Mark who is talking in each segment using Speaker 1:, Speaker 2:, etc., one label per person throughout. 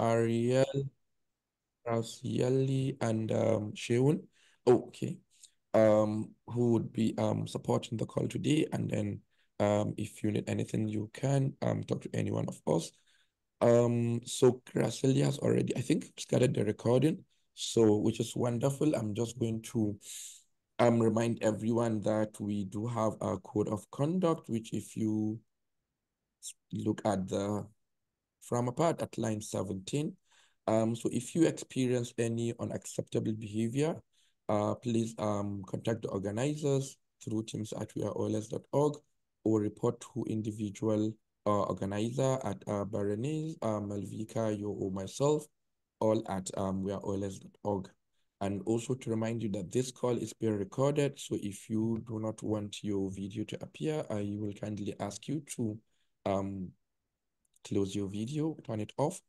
Speaker 1: Ariel, Rasieli, and um, Sheun. okay. Um, who would be um supporting the call today. And then um, if you need anything, you can um talk to any one of us. Um, so Gracielle has already, I think, started the recording. So, which is wonderful. I'm just going to um remind everyone that we do have a code of conduct, which if you look at the from apart at line 17. Um, so if you experience any unacceptable behavior, uh, please um, contact the organizers through teams at weareols.org or report to individual uh, organizer at uh, Berenice, uh, Malvika, you or myself, all at um, weareols.org. And also to remind you that this call is being recorded. So if you do not want your video to appear, I will kindly ask you to um, close your video, turn it off.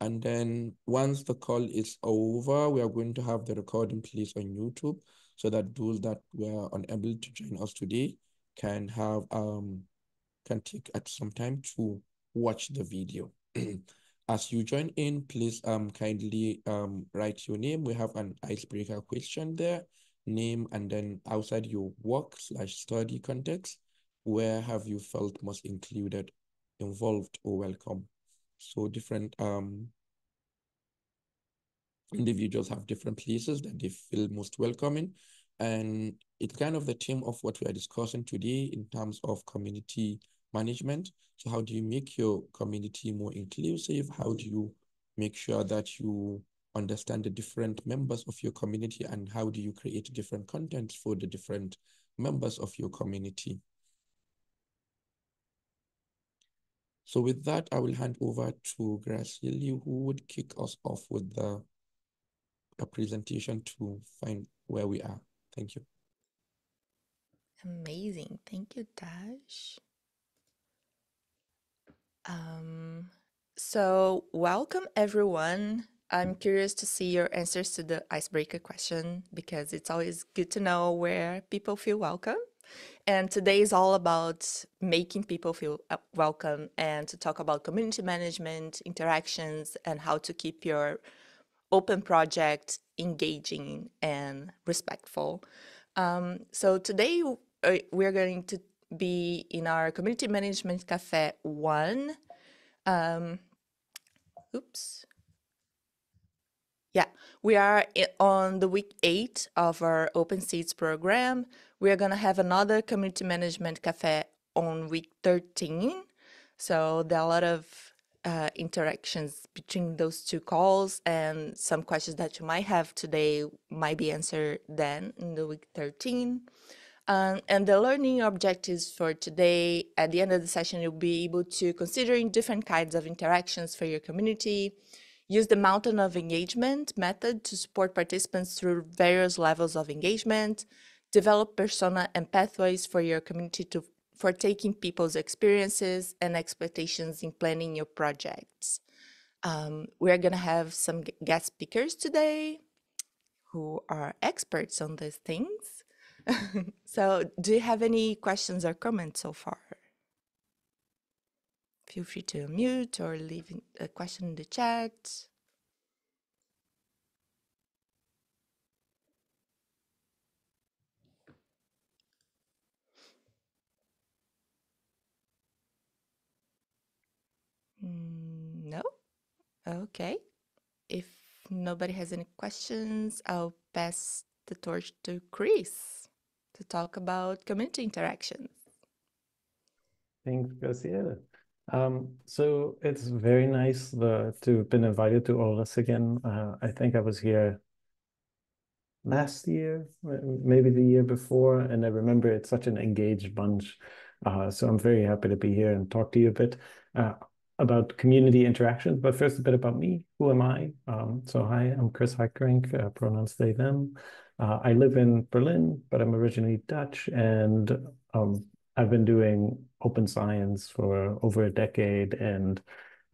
Speaker 1: And then once the call is over, we are going to have the recording placed on YouTube so that those that were unable to join us today can have um can take at some time to watch the video. As you join in, please um kindly um write your name. We have an icebreaker question there, name, and then outside your work slash study context, where have you felt most included involved or welcome. So different um, individuals have different places that they feel most welcoming. And it's kind of the theme of what we are discussing today in terms of community management. So how do you make your community more inclusive? How do you make sure that you understand the different members of your community and how do you create different content for the different members of your community? So with that, I will hand over to Gracielle, who would kick us off with the a presentation to find where we are. Thank you.
Speaker 2: Amazing. Thank you, Dash. Um, so welcome everyone. I'm curious to see your answers to the icebreaker question because it's always good to know where people feel welcome. And today is all about making people feel uh, welcome and to talk about community management, interactions, and how to keep your open project engaging and respectful. Um, so today uh, we're going to be in our Community Management Cafe 1. Um, oops. Yeah, we are on the week eight of our Open Seeds program. We are going to have another community management cafe on week 13. So there are a lot of uh, interactions between those two calls and some questions that you might have today might be answered then in the week 13. Um, and the learning objectives for today, at the end of the session, you'll be able to considering different kinds of interactions for your community, use the mountain of engagement method to support participants through various levels of engagement, develop persona and pathways for your community to for taking people's experiences and expectations in planning your projects. Um, we're going to have some guest speakers today who are experts on these things. so do you have any questions or comments so far? Feel free to unmute or leave a question in the chat. Mm, no? Okay. If nobody has any questions, I'll pass the torch to Chris to talk about community interactions.
Speaker 3: Thanks, Garcia. Um, so it's very nice the, to have been invited to OLS again. Uh, I think I was here last year, maybe the year before, and I remember it's such an engaged bunch. Uh, so I'm very happy to be here and talk to you a bit. Uh, about community interactions, but first a bit about me. Who am I? Um, so hi, I'm Chris Hartgerink, uh, pronouns they, them. Uh, I live in Berlin, but I'm originally Dutch, and um, I've been doing open science for over a decade. And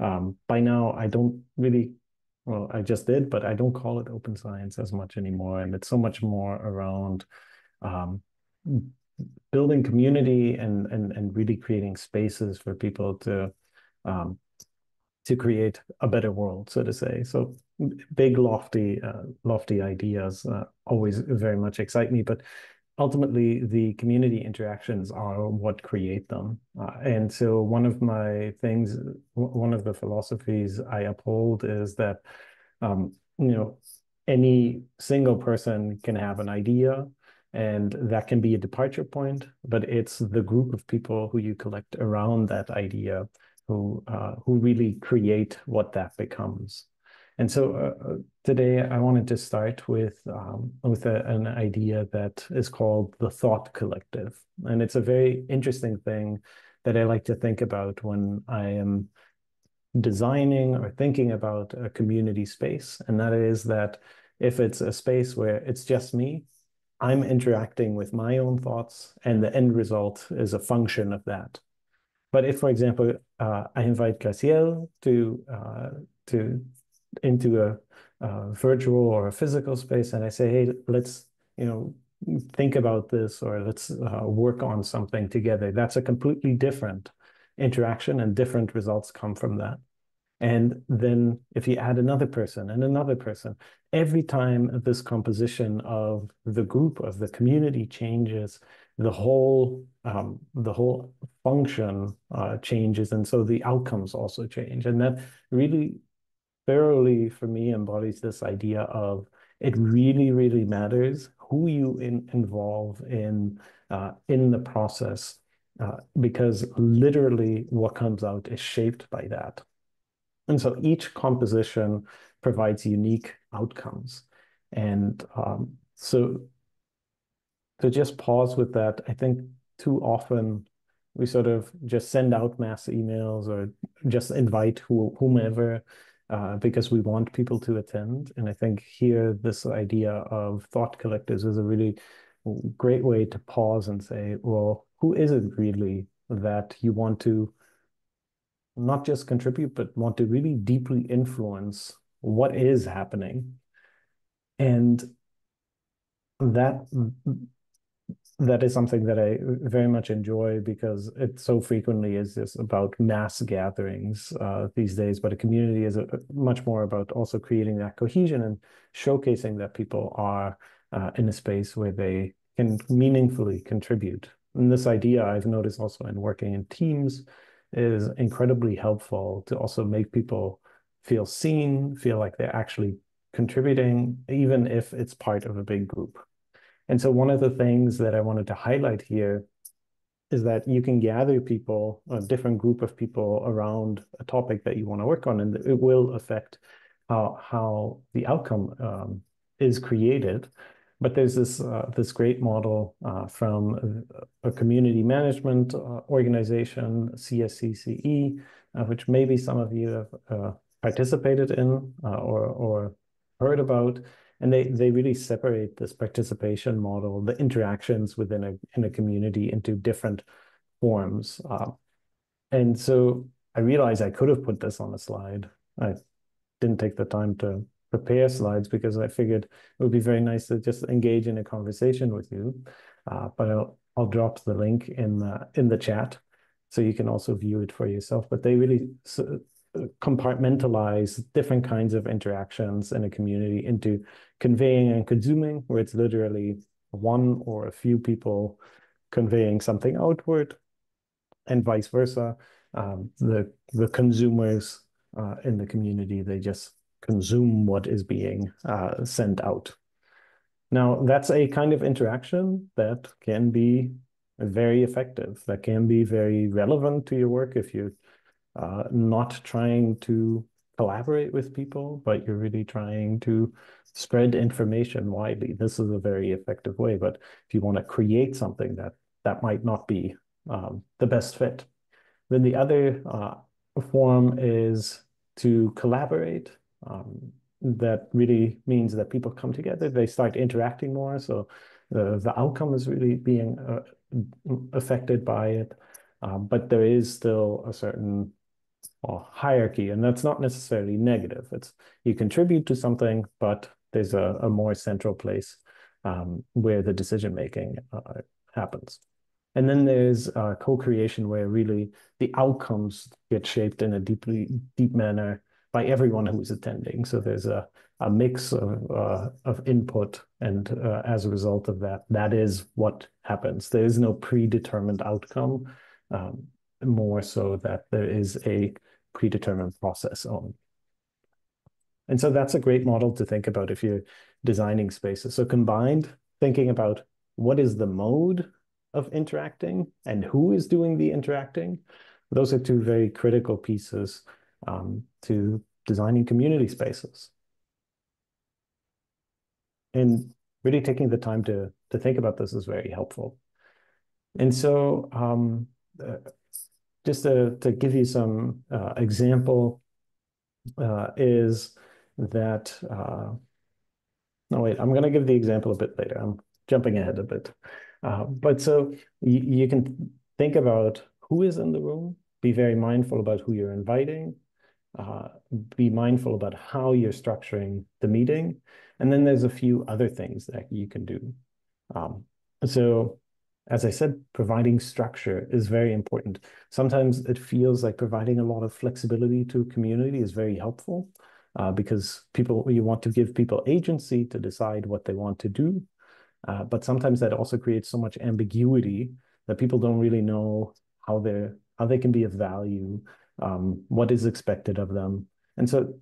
Speaker 3: um, by now, I don't really, well, I just did, but I don't call it open science as much anymore. And it's so much more around um, building community and, and, and really creating spaces for people to um, to create a better world, so to say. So big, lofty, uh, lofty ideas uh, always very much excite me, but ultimately the community interactions are what create them. Uh, and so one of my things, one of the philosophies I uphold is that, um, you know, any single person can have an idea and that can be a departure point, but it's the group of people who you collect around that idea who uh, who really create what that becomes. And so uh, uh, today I wanted to start with um, with a, an idea that is called the thought collective, and it's a very interesting thing that I like to think about when I am designing or thinking about a community space, and that is that if it's a space where it's just me, I'm interacting with my own thoughts, and the end result is a function of that. But if, for example, uh, I invite Gracielle to uh, to into a, a, virtual or a physical space, and I say, hey, let's you know think about this or let's uh, work on something together. That's a completely different interaction, and different results come from that. And then if you add another person and another person, every time this composition of the group of the community changes, the whole um, the whole function uh, changes, and so the outcomes also change. And that really thoroughly for me embodies this idea of it really, really matters who you in, involve in uh, in the process, uh, because literally what comes out is shaped by that. And so each composition provides unique outcomes. And um, so to just pause with that, I think too often we sort of just send out mass emails or just invite who, whomever uh, because we want people to attend. And I think here, this idea of thought collectives is a really great way to pause and say, well, who is it really that you want to not just contribute, but want to really deeply influence what is happening. And that that is something that I very much enjoy because it so frequently is just about mass gatherings uh, these days. But a community is a, much more about also creating that cohesion and showcasing that people are uh, in a space where they can meaningfully contribute. And this idea I've noticed also in working in teams is incredibly helpful to also make people feel seen, feel like they're actually contributing, even if it's part of a big group. And so one of the things that I wanted to highlight here is that you can gather people, a different group of people around a topic that you want to work on, and it will affect how, how the outcome um, is created. But there's this uh, this great model uh, from a, community management uh, organization, CSCCE, uh, which maybe some of you have uh, participated in uh, or or heard about. And they they really separate this participation model, the interactions within a in a community into different forms. and so I realized I could have put this on a slide. I didn't take the time to prepare slides because I figured it would be very nice to just engage in a conversation with you. Uh, but I'll, I'll drop the link in the, in the chat so you can also view it for yourself. But they really compartmentalize different kinds of interactions in a community into conveying and consuming, where it's literally one or a few people conveying something outward, and vice versa. Um, the the consumers uh, in the community they just consume what is being uh, sent out. Now, that's a kind of interaction that can be very effective, that can be very relevant to your work if you're uh, not trying to collaborate with people, but you're really trying to spread information widely. This is a very effective way. But if you want to create something that that might not be um, the best fit, then the other uh, form is to collaborate um, that really means that people come together, they start interacting more. So the, the outcome is really being uh, affected by it. Um, but there is still a certain well, hierarchy, and that's not necessarily negative. It's you contribute to something, but there's a, a more central place um, where the decision making uh, happens. And then there's uh, co-creation where really the outcomes get shaped in a deeply deep manner by everyone who's attending. So there's a, a mix of, uh, of input and uh, as a result of that, that is what happens. There is no predetermined outcome, um, more so that there is a predetermined process on. And so that's a great model to think about if you're designing spaces. So combined, thinking about what is the mode of interacting and who is doing the interacting, those are two very critical pieces um, to designing community spaces. And really taking the time to, to think about this is very helpful. And so um, uh, just to, to give you some uh, example uh, is that, uh, no, wait, I'm going to give the example a bit later. I'm jumping ahead a bit. Uh, but so you, you can think about who is in the room, be very mindful about who you're inviting, uh, be mindful about how you're structuring the meeting. And then there's a few other things that you can do. Um, so as I said, providing structure is very important. Sometimes it feels like providing a lot of flexibility to a community is very helpful uh, because people you want to give people agency to decide what they want to do. Uh, but sometimes that also creates so much ambiguity that people don't really know how they're how they can be of value um, what is expected of them. And so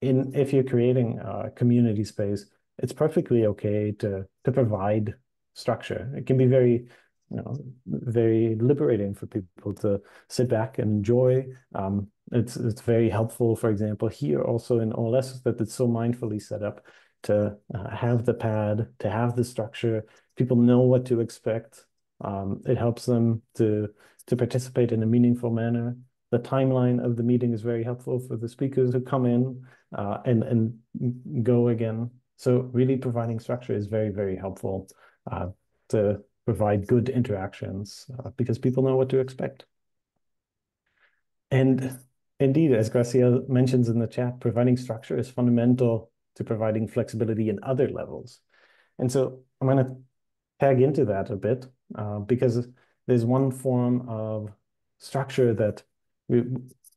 Speaker 3: in if you're creating a community space, it's perfectly okay to to provide structure. It can be very you know very liberating for people to sit back and enjoy. Um, it's it's very helpful, for example, here also in OLS that it's so mindfully set up to uh, have the pad, to have the structure. People know what to expect. Um, it helps them to to participate in a meaningful manner the timeline of the meeting is very helpful for the speakers who come in uh, and, and go again. So really providing structure is very, very helpful to provide good interactions uh, because people know what to expect. And indeed, as Gracielle mentions in the chat, providing structure is fundamental to providing flexibility in other levels. And so I'm going to tag into that a bit uh, because there's one form of structure that we,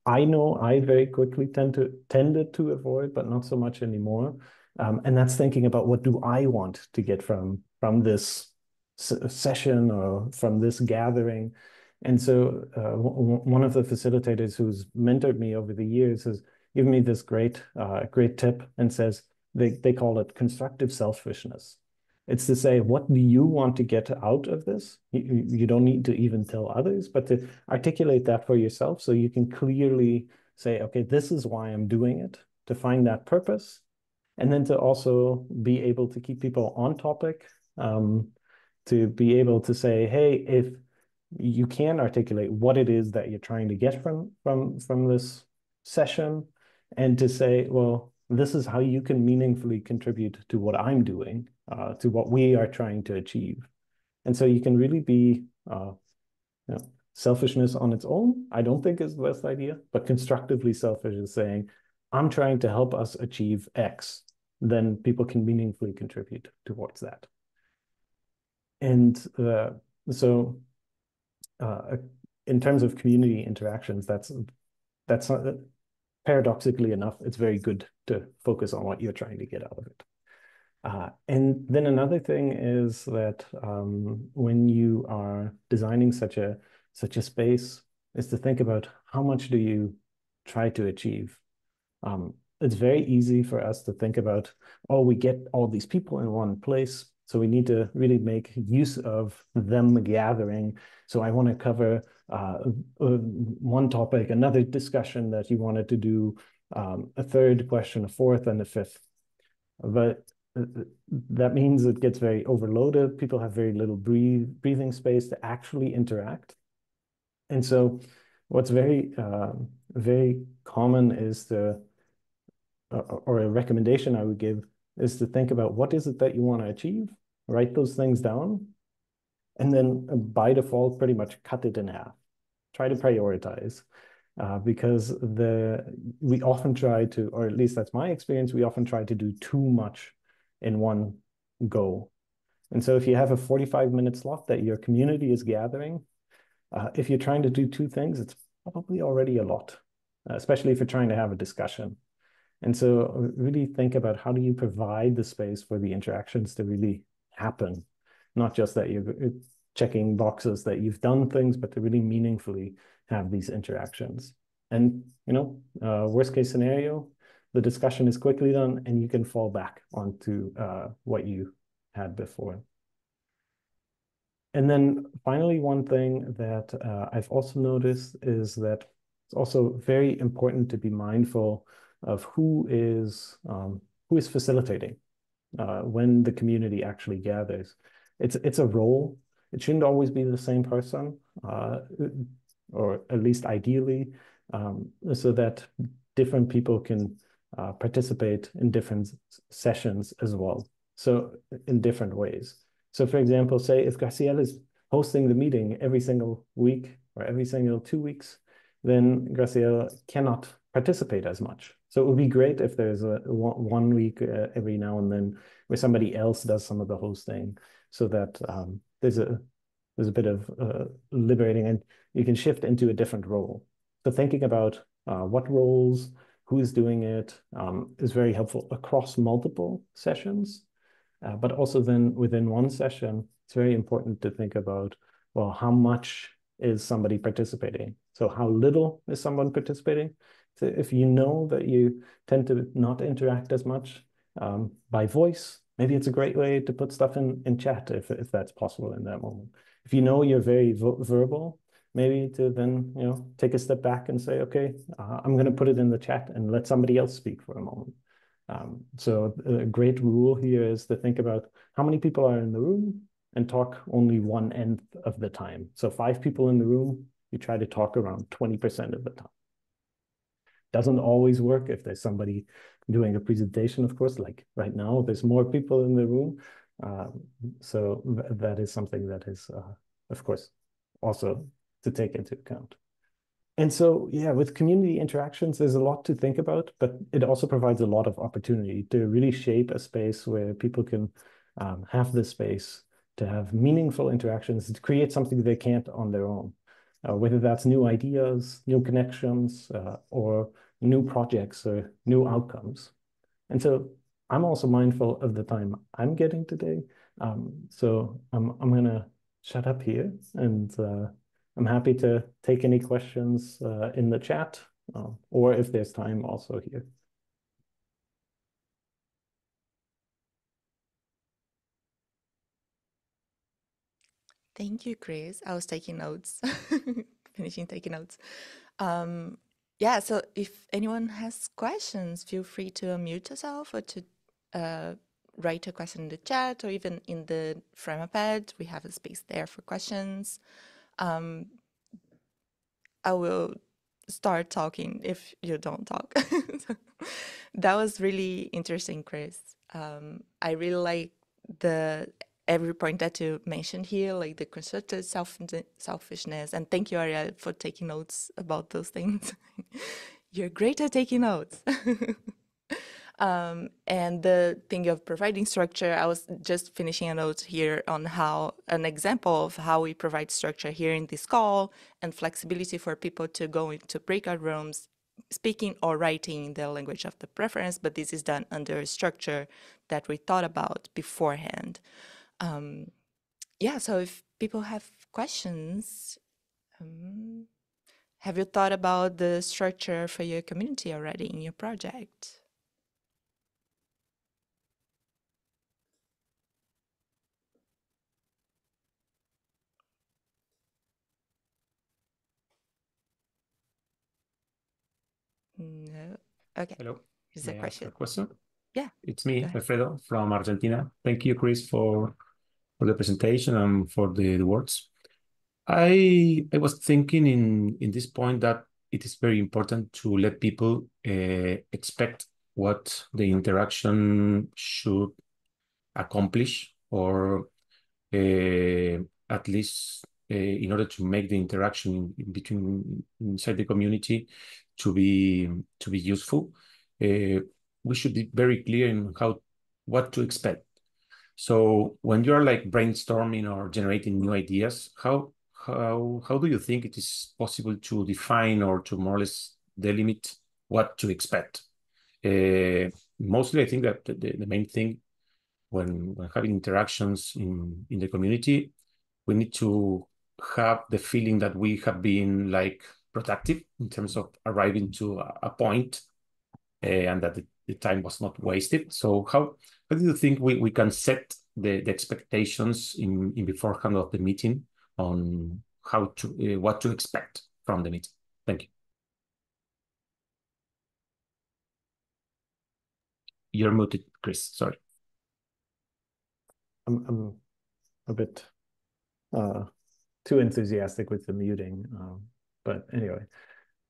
Speaker 3: I know I very quickly tend to tended to avoid, but not so much anymore. Um, and that's thinking about what do I want to get from from this session or from this gathering. And so uh, one of the facilitators who's mentored me over the years has given me this great uh, great tip and says they, they call it constructive selfishness. It's to say, what do you want to get out of this? You, you don't need to even tell others, but to articulate that for yourself so you can clearly say, okay, this is why I'm doing it, to find that purpose. And then to also be able to keep people on topic, um, to be able to say, hey, if you can articulate what it is that you're trying to get from from from this session and to say well this is how you can meaningfully contribute to what i'm doing uh, to what we are trying to achieve. And so you can really be, uh, you know, selfishness on its own, I don't think is the best idea, but constructively selfish is saying, I'm trying to help us achieve X, then people can meaningfully contribute towards that. And uh, so uh, in terms of community interactions, that's that's not, paradoxically enough, it's very good to focus on what you're trying to get out of it. Uh, and then another thing is that um, when you are designing such a such a space, is to think about how much do you try to achieve. Um, it's very easy for us to think about, oh, we get all these people in one place, so we need to really make use of them gathering. So I want to cover uh, uh, one topic, another discussion that you wanted to do, um, a third question, a fourth, and a fifth. But that means it gets very overloaded. People have very little breathe, breathing space to actually interact. And so what's very, uh, very common is the, uh, or a recommendation I would give is to think about what is it that you want to achieve, write those things down, and then by default, pretty much cut it in half. Try to prioritize. Uh, because the we often try to, or at least that's my experience, we often try to do too much in one go. And so if you have a 45 minute slot that your community is gathering, uh, if you're trying to do two things, it's probably already a lot, uh, especially if you're trying to have a discussion. And so really think about how do you provide the space for the interactions to really happen, not just that you're uh, checking boxes that you've done things, but to really meaningfully have these interactions. And, you know, uh, worst case scenario, the discussion is quickly done and you can fall back onto uh, what you had before. And then finally, one thing that uh, I've also noticed is that it's also very important to be mindful of who is um, who is facilitating uh, when the community actually gathers. It's it's a role. It shouldn't always be the same person, uh, or at least ideally, um, so that different people can uh, participate in different sessions as well. So in different ways. So for example, say if Gracielle is hosting the meeting every single week or every single two weeks, then Gracielle cannot participate as much. So it would be great if there's a one week uh, every now and then where somebody else does some of the hosting, so that um, there's a there's a bit of uh, liberating, and you can shift into a different role. So thinking about uh, what roles, who's doing it, um, is very helpful across multiple sessions, uh, but also then within one session, it's very important to think about well how much is somebody participating. So how little is someone participating? So if you know that you tend to not interact as much um, by voice, maybe it's a great way to put stuff in, in chat if, if that's possible in that moment. If you know you're very verbal, maybe to then you know take a step back and say, okay, uh, I'm going to put it in the chat and let somebody else speak for a moment. Um, so a great rule here is to think about how many people are in the room and talk only one nth of the time. So five people in the room, you try to talk around 20% of the time. Doesn't always work if there's somebody doing a presentation, of course, like right now, there's more people in the room. Uh, so th that is something that is, uh, of course, also to take into account. And so, yeah, with community interactions, there's a lot to think about, but it also provides a lot of opportunity to really shape a space where people can um, have the space to have meaningful interactions, to create something they can't on their own whether that's new ideas, new connections, uh, or new projects or new outcomes. And so I'm also mindful of the time I'm getting today. Um, so I'm, I'm going to shut up here and uh, I'm happy to take any questions uh, in the chat uh, or if there's time also here.
Speaker 2: Thank you, Chris. I was taking notes, finishing taking notes. Um, yeah, so if anyone has questions, feel free to unmute yourself or to uh, write a question in the chat or even in the pad. We have a space there for questions. Um, I will start talking if you don't talk. that was really interesting, Chris. Um, I really like the every point that you mentioned here, like the constructed self selfishness. And thank you, Ariel, for taking notes about those things. You're great at taking notes. um, and the thing of providing structure, I was just finishing a note here on how an example of how we provide structure here in this call and flexibility for people to go into breakout rooms speaking or writing in the language of the preference, but this is done under a structure that we thought about beforehand um, yeah, so if people have questions, um, have you thought about the structure for your community already in your project? No. Okay.
Speaker 4: Hello.
Speaker 2: Is a question?
Speaker 4: question?
Speaker 2: Yeah.
Speaker 4: It's me, Alfredo from Argentina. Thank you, Chris, for for the presentation and for the, the words. I I was thinking in in this point that it is very important to let people uh, expect what the interaction should accomplish or uh, at least uh, in order to make the interaction between inside the community to be to be useful we should be very clear in how what to expect So when you're like brainstorming or generating new ideas, how how how do you think it is possible to define or to more or less delimit what to expect? Uh, mostly, I think that the, the main thing when when having interactions in in the community, we need to have the feeling that we have been like productive in terms of arriving to a, a point, uh, and that the, the time was not wasted. So how how do you think we, we can set the, the expectations in, in beforehand of the meeting on how to uh, what to expect from the meeting? Thank you. You're muted, Chris. Sorry.
Speaker 3: I'm I'm a bit uh, too enthusiastic with the muting, um, but anyway,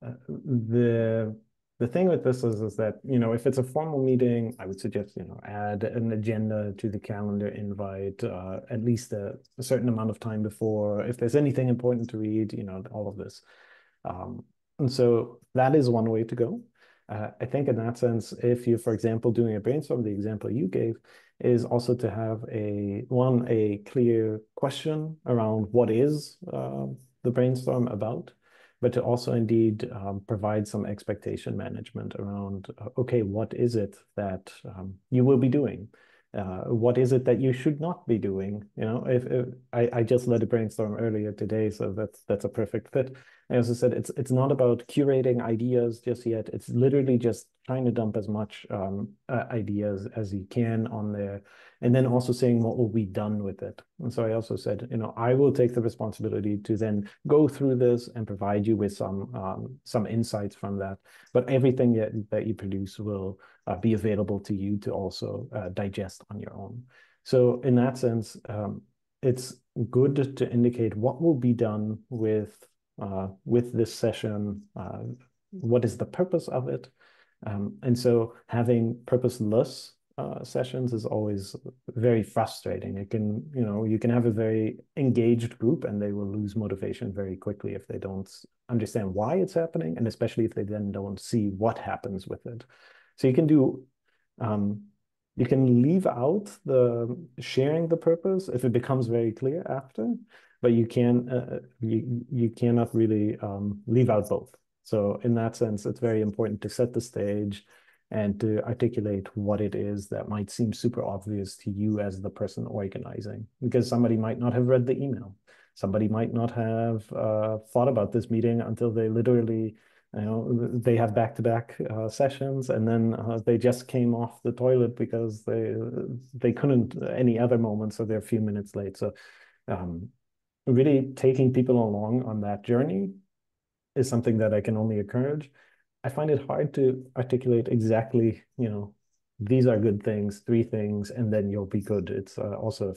Speaker 3: uh, the the thing with this is, is that, you know, if it's a formal meeting, I would suggest, you know, add an agenda to the calendar invite, uh, at least a, a, certain amount of time before. If there's anything important to read, you know, all of this. Um, and so that is one way to go. Uh, I think in that sense, if you, for example, doing a brainstorm, the example you gave is also to have a, one, a clear question around what is uh, the brainstorm about but to also indeed um, provide some expectation management around, okay, what is it that um, you will be doing? Uh, what is it that you should not be doing? You know, if, if I, I just led a brainstorm earlier today, so that's that's a perfect fit. I also said it's it's not about curating ideas just yet. It's literally just trying to dump as much um, uh, ideas as you can on there, and then also saying what will be done with it. And so I also said, you know, I will take the responsibility to then go through this and provide you with some um, some insights from that. But everything that, that you produce will uh, be available to you to also uh, digest on your own. So in that sense, um, it's good to indicate what will be done with with this session. Uh, what is the purpose of it? Um, and so having purposeless uh, sessions is always very frustrating. It can, you know, you can have a very engaged group and they will lose motivation very quickly if they don't understand why it's happening, and especially if they then don't see what happens with it. So you can do, um, you can leave out the sharing the purpose if it becomes very clear after, but you can uh, you you cannot really um, leave out both. So in that sense, it's very important to set the stage and to articulate what it is that might seem super obvious to you as the person organizing, because somebody might not have read the email. Somebody might not have uh, thought about this meeting until they literally you know they have back-to-back uh, sessions and then uh, they just came off the toilet because they they couldn't any other moment so they're a few minutes late so um, really taking people along on that journey is something that I can only encourage I find it hard to articulate exactly you know these are good things three things and then you'll be good it's uh, also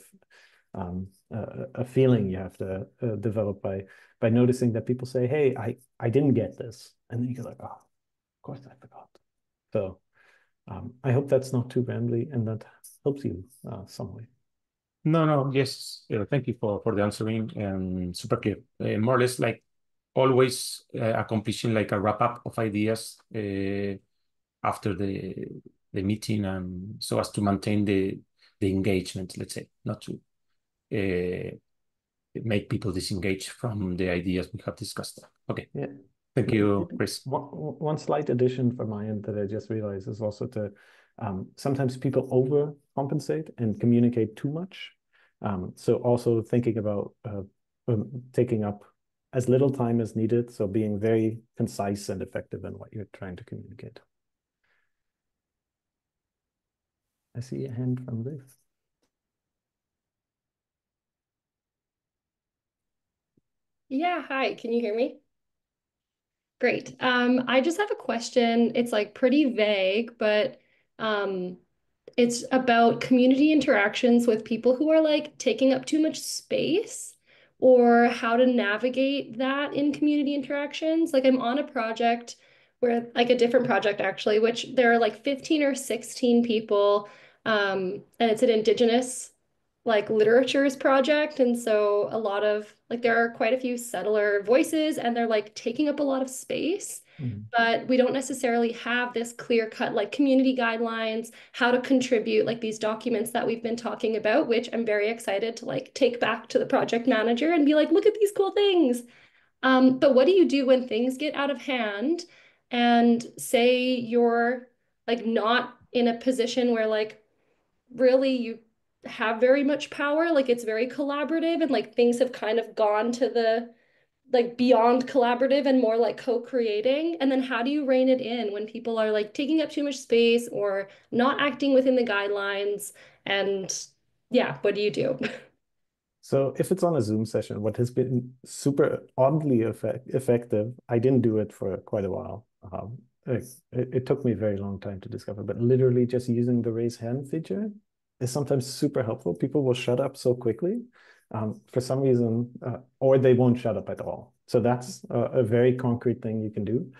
Speaker 3: um, a, a, feeling you have to uh, develop by by noticing that people say hey I I didn't get this and then you go like, oh, of course I forgot. So um, I hope that's not too rambly and that helps you uh, some way.
Speaker 4: No, no, yes. Uh, thank you for, for the answering and super clear. Uh, more or less like always uh, accomplishing like a wrap up of ideas uh, after the the meeting and so as to maintain the the engagement, let's say, not to uh, make people disengage from the ideas we have discussed. Okay.
Speaker 3: Yeah.
Speaker 4: Thank you, Chris.
Speaker 3: One, one slight addition from my end that I just realized is also to um, sometimes people overcompensate and communicate too much. Um, so also thinking about uh, um, taking up as little time as needed. So being very concise and effective in what you're trying to communicate. I see a hand from Liv.
Speaker 5: Yeah, hi, can you hear me? Great. Um, I just have a question. It's like pretty vague, but um, it's about community interactions with people who are like taking up too much space or how to navigate that in community interactions. Like I'm on a project where like a different project actually, which there are like 15 or 16 people um, and it's an indigenous like literatures project. And so a lot of like there are quite a few settler voices and they're like taking up a lot of space. Mm-hmm. But we don't necessarily have this clear cut like community guidelines, how to contribute, like these documents that we've been talking about, which I'm very excited to like take back to the project manager and be like, look at these cool things. Um, but what do you do when things get out of hand and say you're like not in a position where like really you have very much power like it's very collaborative and like things have kind of gone to the like beyond collaborative and more like co-creating? And then how do you rein it in when people are like taking up too much space or not acting within the guidelines? And yeah what do you do?
Speaker 3: So if it's on a zoom session what has been super oddly effect effective i didn't do it for quite a while. Um, it, it took me a very long time to discover but literally just using the raise hand feature is sometimes super helpful. People will shut up so quickly um, for some reason, uh, or they won't shut up at all. So that's a, a very concrete thing you can do.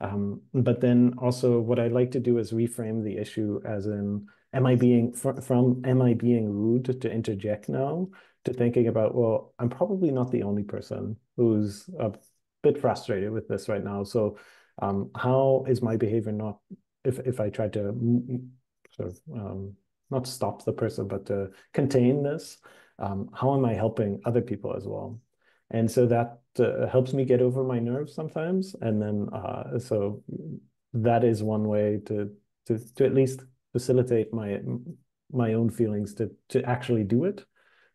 Speaker 3: Um, but then also what I like to do is reframe the issue as in, am I being fr from, am I being rude to interject now to thinking about, well, I'm probably not the only person who's a bit frustrated with this right now. So um, how is my behavior not, if, if I try to sort of um, not stop the person, but to contain this. Um, how am I helping other people as well? And so that uh, helps me get over my nerves sometimes. And then, uh, so that is one way to, to, to at least facilitate my, my own feelings to, to actually do it.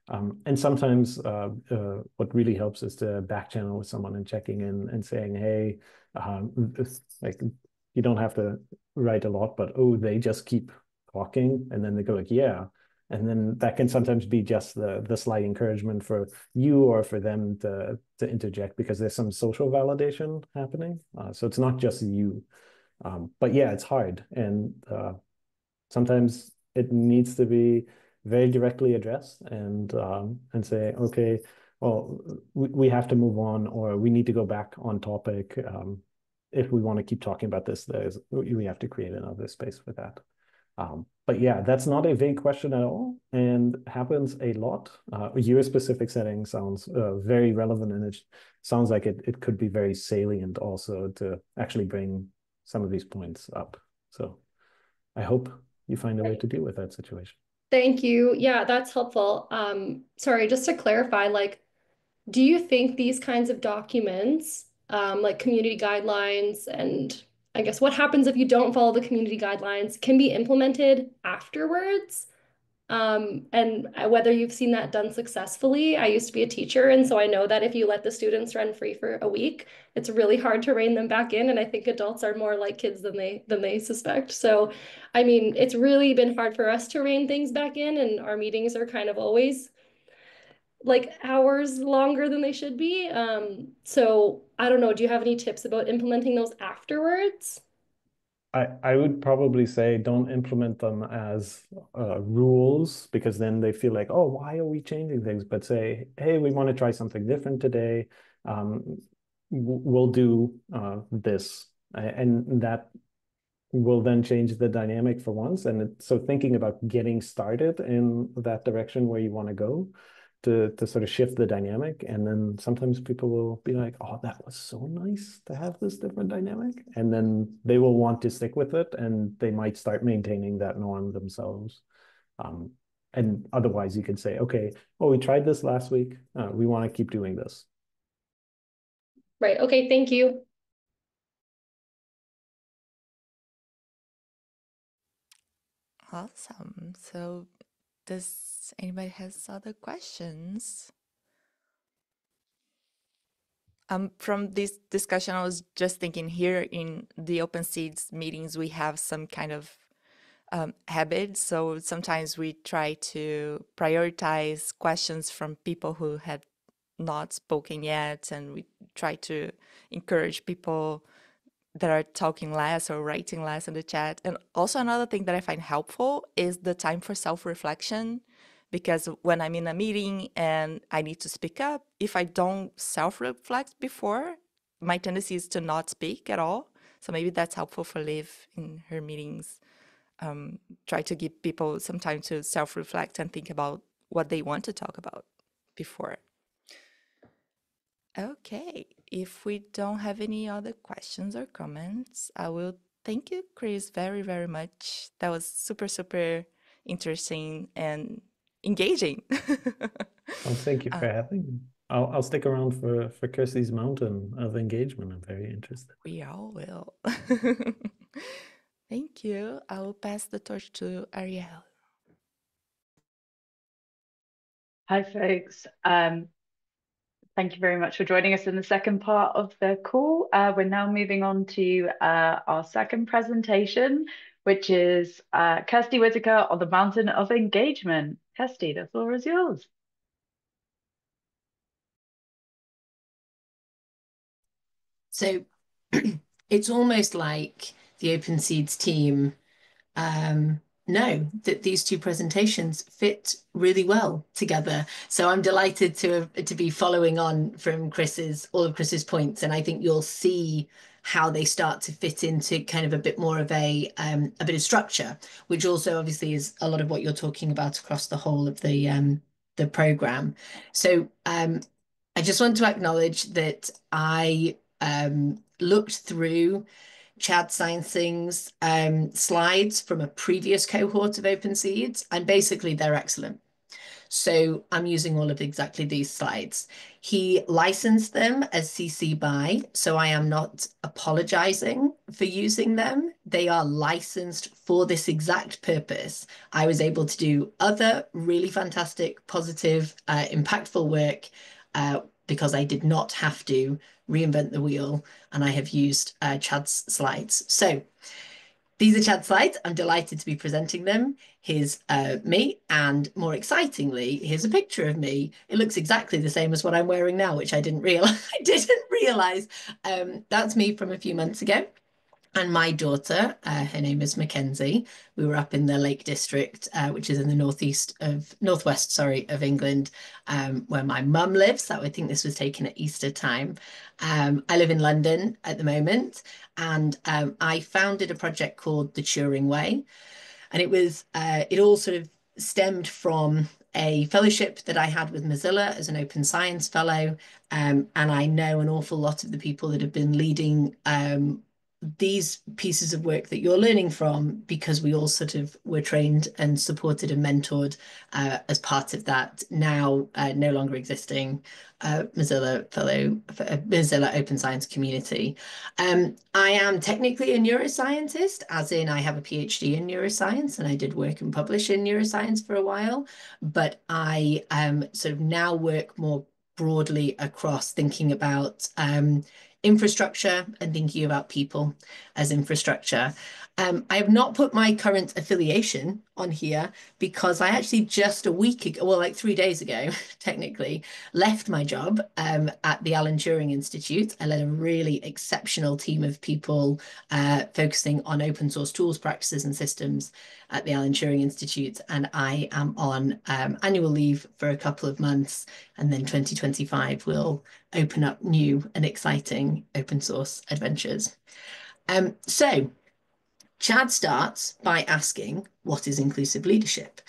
Speaker 3: Um, and sometimes uh, uh, what really helps is to back channel with someone and checking in and saying, hey, um, like you don't have to write a lot, but oh, they just keep talking and then they go like yeah and then that can sometimes be just the the slight encouragement for you or for them to to interject because there's some social validation happening. Uh, so it's not just you. Um, but yeah it's hard. And uh, sometimes it needs to be very directly addressed and um, and say okay well we, we have to move on or we need to go back on topic. Um, if we want to keep talking about this there's we have to create another space for that um, but yeah, that's not a vague question at all and happens a lot. Uh, your specific setting sounds uh, very relevant and it sounds like it, it could be very salient also to actually bring some of these points up. So I hope you find a way to deal with that situation.
Speaker 5: Thank you. Yeah, that's helpful. Um, sorry, just to clarify, like, do you think these kinds of documents, um, like community guidelines and I guess what happens if you don't follow the community guidelines can be implemented afterwards. Um, and whether you've seen that done successfully, I used to be a teacher, and so I know that if you let the students run free for a week, it's really hard to rein them back in. And I think adults are more like kids than they than they suspect. So, I mean, it's really been hard for us to rein things back in, and our meetings are kind of always like hours longer than they should be. Um, so I don't know. Do you have any tips about implementing those afterwards?
Speaker 3: I, I would probably say don't implement them as uh, rules because then they feel like, oh, why are we changing things? But say, hey, we want to try something different today. Um, we'll do uh, this. And that will then change the dynamic for once. And it, so thinking about getting started in that direction where you want to go to to sort of shift the dynamic. And then sometimes people will be like oh that was so nice to have this different dynamic. And then they will want to stick with it and they might start maintaining that norm themselves. Um, and otherwise you could say okay well we tried this last week. Uh, we want to keep doing this.
Speaker 5: Right. Okay thank you.
Speaker 2: Awesome. So does anybody has other questions? Um, from this discussion, I was just thinking here in the Open Seeds meetings, we have some kind of um, habit. So sometimes we try to prioritize questions from people who had not spoken yet, and we try to encourage people that are talking less or writing less in the chat. And also another thing that I find helpful is the time for self-reflection because when I'm in a meeting and I need to speak up, if I don't self reflect before, my tendency is to not speak at all. So maybe that's helpful for Liv in her meetings. Um, try to give people some time to self reflect and think about what they want to talk about before. Okay, if we don't have any other questions or comments, I will thank you, Chris, very, very much. That was super, super interesting and engaging.
Speaker 3: well, thank you for uh, having me. I'll, I'll stick around for, for Kirstie's mountain of engagement. I'm very interested.
Speaker 2: We all will. thank you. I will pass the torch to Ariel.
Speaker 6: Hi, folks. Um, Thank you very much for joining us in the second part of the call. Uh, we're now moving on to uh, our second presentation, which is uh, Kirstie Whitaker on the Mountain of Engagement. Kirstie, the floor is yours.
Speaker 7: So it's almost like the Open Seeds team um, know that these two presentations fit really well together. So I'm delighted to to be following on from Chris's all of Chris's points, and I think you'll see how they start to fit into kind of a bit more of a um, a bit of structure, which also obviously is a lot of what you're talking about across the whole of the um, the program. So um, I just want to acknowledge that I um, looked through Chad Sansing's um, slides from a previous cohort of Open Seeds, and basically they're excellent. So I'm using all of exactly these slides. He licensed them as CC BY, so I am not apologizing for using them. They are licensed for this exact purpose. I was able to do other really fantastic, positive, uh, impactful work uh, because I did not have to reinvent the wheel and I have used uh, Chad's slides. So these are Chad's slides. I'm delighted to be presenting them. Here's uh, me, and more excitingly, here's a picture of me. It looks exactly the same as what I'm wearing now, which I didn't realize. I didn't realize. Um, that's me from a few months ago and my daughter, uh, her name is Mackenzie. We were up in the Lake District, uh, which is in the northeast of northwest, sorry, of England, um, where my mum lives. So I think this was taken at Easter time. Um, I live in London at the moment, and um, I founded a project called the Turing Way, and it was uh, it all sort of stemmed from a fellowship that I had with Mozilla as an open science fellow. Um, and I know an awful lot of the people that have been leading um, these pieces of work that you're learning from because we all sort of were trained and supported and mentored uh, as part of that now uh, no longer existing uh, Mozilla fellow uh, Mozilla open science community. Um, I am technically a neuroscientist as in I have a PhD in neuroscience and I did work and publish in neuroscience for a while but I um, sort of now work more broadly across thinking about um, infrastructure and thinking about people as infrastructure. Um, I have not put my current affiliation on here because I actually just a week ago, well, like three days ago, technically, left my job um, at the Alan Turing Institute. I led a really exceptional team of people uh, focusing on open source tools, practices, and systems at the Alan Turing Institute. And I am on um, annual leave for a couple of months. And then 2025 will open up new and exciting open source adventures. Um, so Chad starts by asking, what is inclusive leadership?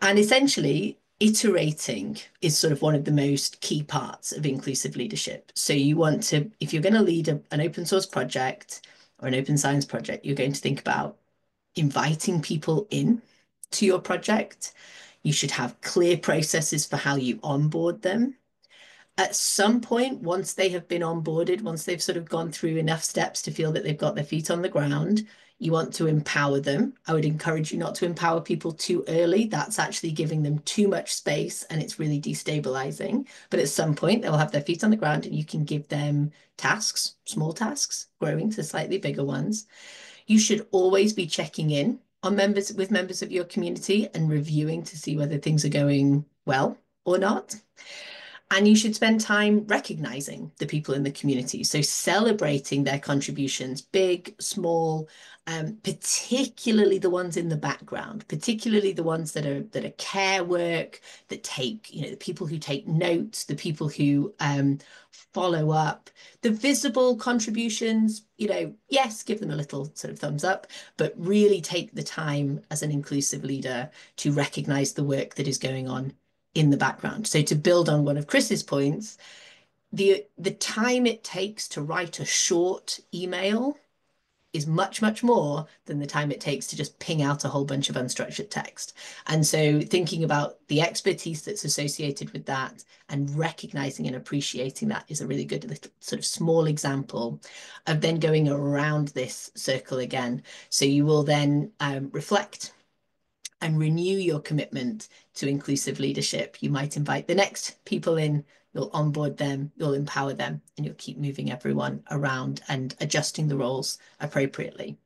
Speaker 7: And essentially, iterating is sort of one of the most key parts of inclusive leadership. So you want to, if you're going to lead a, an open source project or an open science project, you're going to think about inviting people in to your project. You should have clear processes for how you onboard them at some point, once they have been onboarded, once they've sort of gone through enough steps to feel that they've got their feet on the ground, you want to empower them. I would encourage you not to empower people too early. That's actually giving them too much space and it's really destabilizing. But at some point, they'll have their feet on the ground and you can give them tasks, small tasks, growing to slightly bigger ones. You should always be checking in on members with members of your community and reviewing to see whether things are going well or not. And you should spend time recognizing the people in the community. So celebrating their contributions, big, small, um, particularly the ones in the background, particularly the ones that are that are care work, that take, you know, the people who take notes, the people who um, follow up. The visible contributions, you know, yes, give them a little sort of thumbs up, but really take the time as an inclusive leader to recognize the work that is going on in the background. So to build on one of Chris's points, the the time it takes to write a short email is much, much more than the time it takes to just ping out a whole bunch of unstructured text. And so thinking about the expertise that's associated with that and recognizing and appreciating that is a really good little sort of small example of then going around this circle again. So you will then um, reflect and renew your commitment to inclusive leadership. You might invite the next people in you'll onboard them, you'll empower them, and you'll keep moving everyone around and adjusting the roles appropriately.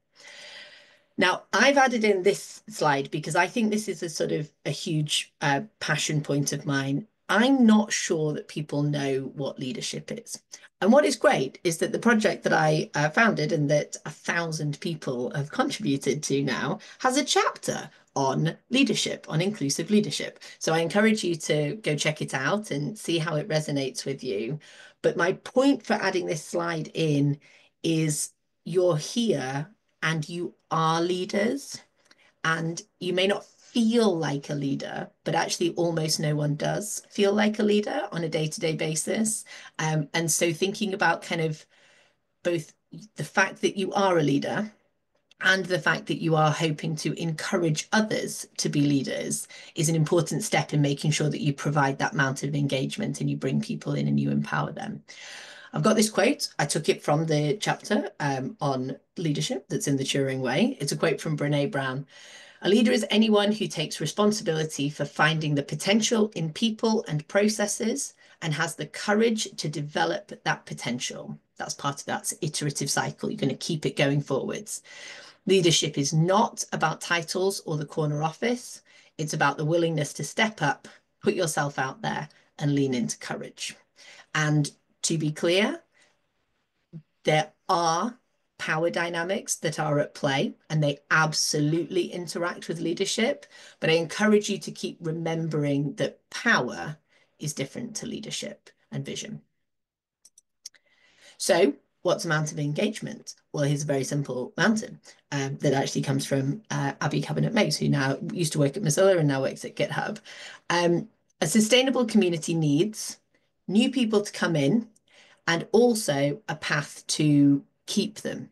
Speaker 7: Now, I've added in this slide because I think this is a sort of a huge uh, passion point of mine. I'm not sure that people know what leadership is. And what is great is that the project that I uh, founded and that a thousand people have contributed to now has a chapter on leadership, on inclusive leadership. So I encourage you to go check it out and see how it resonates with you. But my point for adding this slide in is you're here and you are leaders and you may not feel like a leader, but actually almost no one does feel like a leader on a day-to-day basis. Um, and so thinking about kind of both the fact that you are a leader and the fact that you are hoping to encourage others to be leaders is an important step in making sure that you provide that amount of engagement and you bring people in and you empower them. I've got this quote. I took it from the chapter um, on leadership that's in the Turing Way. It's a quote from Brene Brown. A leader is anyone who takes responsibility for finding the potential in people and processes and has the courage to develop that potential. That's part of that iterative cycle. You're going to keep it going forwards. Leadership is not about titles or the corner office. It's about the willingness to step up, put yourself out there, and lean into courage. And to be clear, there are power dynamics that are at play and they absolutely interact with leadership. But I encourage you to keep remembering that power is different to leadership and vision. So what's a mountain of engagement? Well, here's a very simple mountain um, that actually comes from uh, Abby Cabunoc Mayes, who now used to work at Mozilla and now works at GitHub. Um, a sustainable community needs new people to come in and also a path to keep them.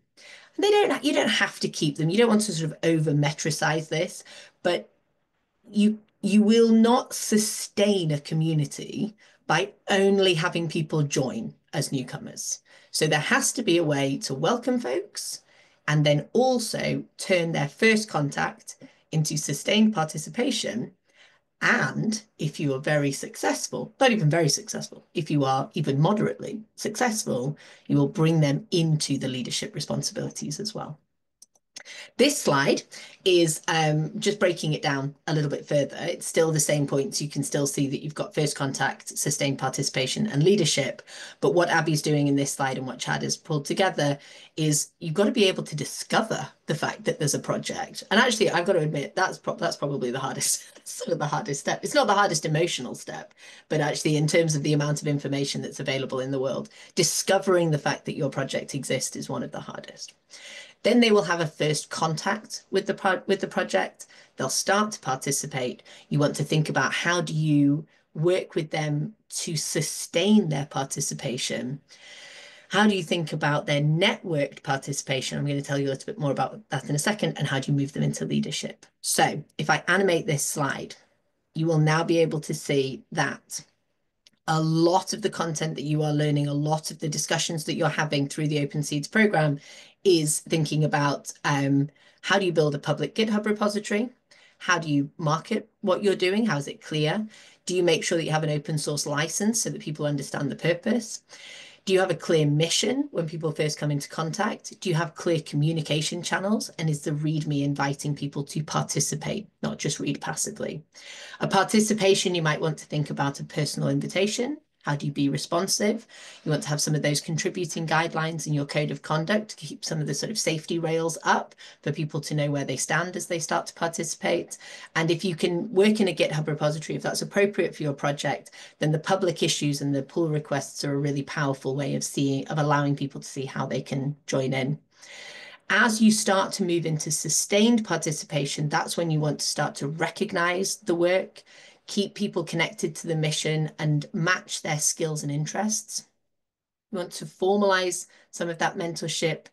Speaker 7: And they don't, you don't have to keep them. You don't want to sort of over metricize this, but you, you will not sustain a community by only having people join as newcomers. So there has to be a way to welcome folks and then also turn their first contact into sustained participation. And if you are very successful, not even very successful, if you are even moderately successful, you will bring them into the leadership responsibilities as well. This slide is um, just breaking it down a little bit further. It's still the same points. You can still see that you've got first contact, sustained participation and leadership. But what Abby's doing in this slide and what Chad has pulled together is you've got to be able to discover the fact that there's a project. And actually, I've got to admit, that's, pro that's probably the hardest, sort of the hardest step. It's not the hardest emotional step, but actually in terms of the amount of information that's available in the world, discovering the fact that your project exists is one of the hardest. Then they will have a first contact with the, with the project. They'll start to participate. You want to think about how do you work with them to sustain their participation? How do you think about their networked participation? I'm going to tell you a little bit more about that in a second. And how do you move them into leadership? So if I animate this slide, you will now be able to see that a lot of the content that you are learning, a lot of the discussions that you're having through the Open Seeds program is thinking about um, how do you build a public GitHub repository? How do you market what you're doing? How is it clear? Do you make sure that you have an open source license so that people understand the purpose? Do you have a clear mission when people first come into contact? Do you have clear communication channels? And is the README inviting people to participate, not just read passively? A participation, you might want to think about a personal invitation How do you be responsive? You want to have some of those contributing guidelines in your code of conduct to keep some of the sort of safety rails up for people to know where they stand as they start to participate. And if you can work in a GitHub repository, if that's appropriate for your project, then the public issues and the pull requests are a really powerful way of seeing, of allowing people to see how they can join in. As you start to move into sustained participation, that's when you want to start to recognize the work, keep people connected to the mission and match their skills and interests. We want to formalize some of that mentorship,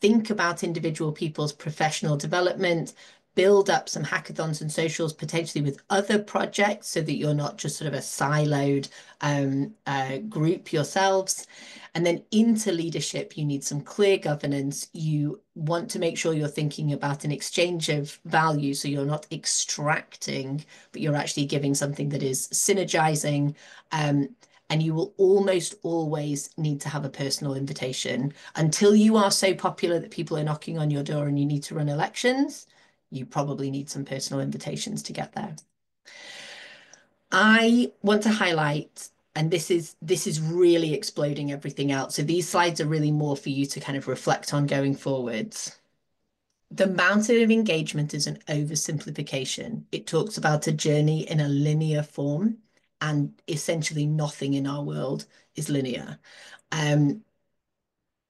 Speaker 7: think about individual people's professional development, build up some hackathons and socials potentially with other projects so that you're not just sort of a siloed um, uh, group yourselves. And then into leadership, you need some clear governance. You want to make sure you're thinking about an exchange of value. So you're not extracting, but you're actually giving something that is synergizing. Um, and you will almost always need to have a personal invitation until you are so popular that people are knocking on your door and you need to run elections. You probably need some personal invitations to get there. I want to highlight and this is this is really exploding everything out. So these slides are really more for you to kind of reflect on going forwards. The mountain of engagement is an oversimplification. It talks about a journey in a linear form, and essentially nothing in our world is linear. Um,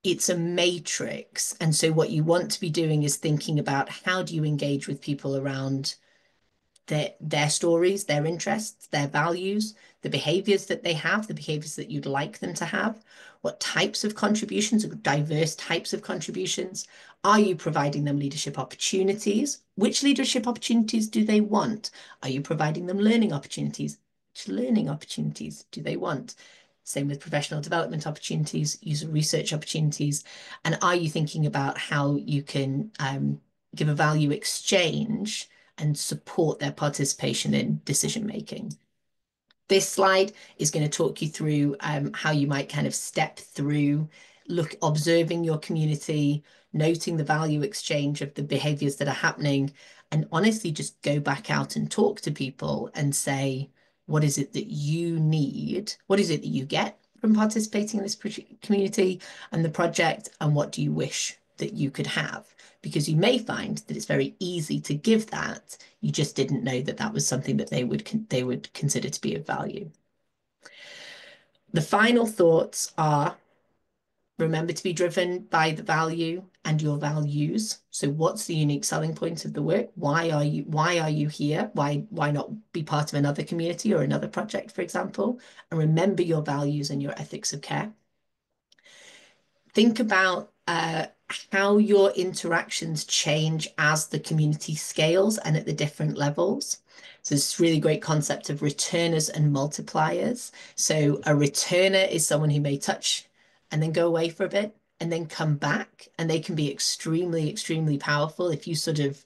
Speaker 7: it's a matrix. And so what you want to be doing is thinking about how do you engage with people around their, their stories, their interests, their values, the behaviors that they have, the behaviors that you'd like them to have, what types of contributions, diverse types of contributions. Are you providing them leadership opportunities? Which leadership opportunities do they want? Are you providing them learning opportunities? Which learning opportunities do they want? Same with professional development opportunities, user research opportunities. And are you thinking about how you can um, give a value exchange and support their participation in decision making? This slide is going to talk you through um, how you might kind of step through, look, observing your community, noting the value exchange of the behaviors that are happening, and honestly just go back out and talk to people and say, what is it that you need? What is it that you get from participating in this community and the project? And what do you wish that you could have? because you may find that it's very easy to give that. You just didn't know that that was something that they would they would consider to be of value. The final thoughts are remember to be driven by the value and your values. So what's the unique selling point of the work? Why are you why are you here? Why why not be part of another community or another project, for example? And remember your values and your ethics of care. Think about uh, how your interactions change as the community scales and at the different levels. So this really great concept of returners and multipliers. So a returner is someone who may touch and then go away for a bit and then come back and they can be extremely, extremely powerful if you sort of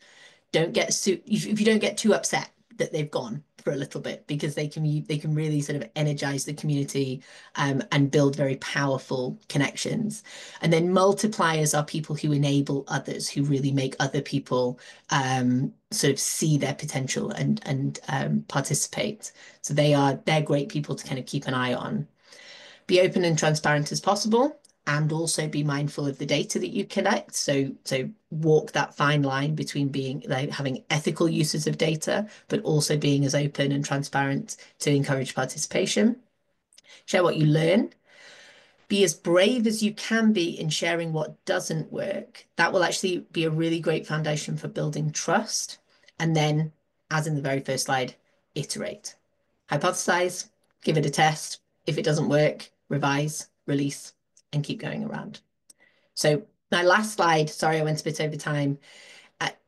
Speaker 7: don't get, if you don't get too upset that they've gone for a little bit because they can they can really sort of energize the community um, and build very powerful connections. And then multipliers are people who enable others, who really make other people um, sort of see their potential and and um, participate. So they are they're great people to kind of keep an eye on. Be open and transparent as possible and also be mindful of the data that you collect. So, so walk that fine line between being like having ethical uses of data, but also being as open and transparent to encourage participation. Share what you learn. Be as brave as you can be in sharing what doesn't work. That will actually be a really great foundation for building trust. And then, as in the very first slide, iterate. Hypothesize, give it a test. If it doesn't work, revise, release, and keep going around. So my last slide, sorry, I went a bit over time.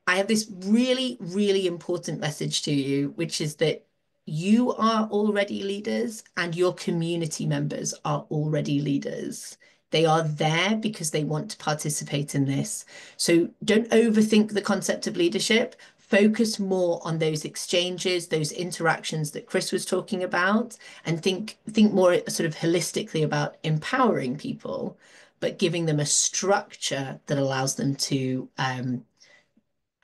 Speaker 7: I have this really, really important message to you, which is that you are already leaders and your community members are already leaders. They are there because they want to participate in this. So don't overthink the concept of leadership. Focus more on those exchanges, those interactions that Chris was talking about, and think think more sort of holistically about empowering people but giving them a structure that allows them to um,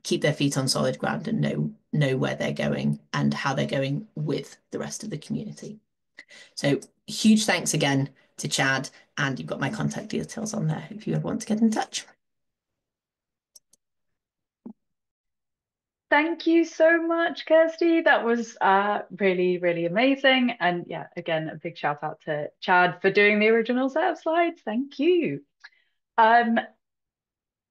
Speaker 7: keep their feet on solid ground and know know where they're going and how they're going with the rest of the community. So huge thanks again to Chad, and you've got my contact details on there if you want to get in touch.
Speaker 6: Thank you so much, Kirstie. That was uh, really, really amazing. And yeah, again, a big shout out to Chad for doing the original set of slides. Thank you. Um,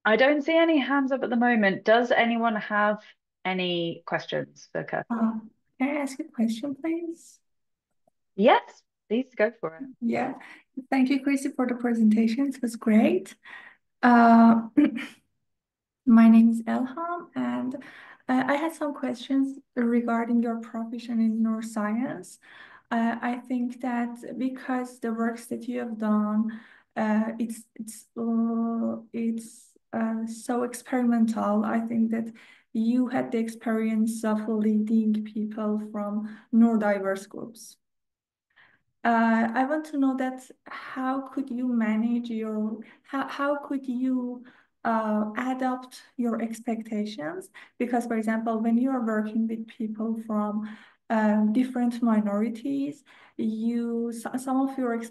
Speaker 6: I don't see any hands up at the moment. Does anyone have any questions for Kirstie?
Speaker 8: Uh, can I ask a question, please?
Speaker 6: Yes, please go for it.
Speaker 8: Yeah, thank you, Kirstie, for the presentation. It was great. Uh, my name is Elham, and uh, I had some questions regarding your profession in neuroscience. Uh, I think that because the works that you have done, uh, it's it's uh, it's uh, so experimental. I think that you had the experience of leading people from neurodiverse groups. Uh, I want to know that how could you manage your how how could you uh, adapt your expectations? Because for example when you are working with people from um, different minorities you some of your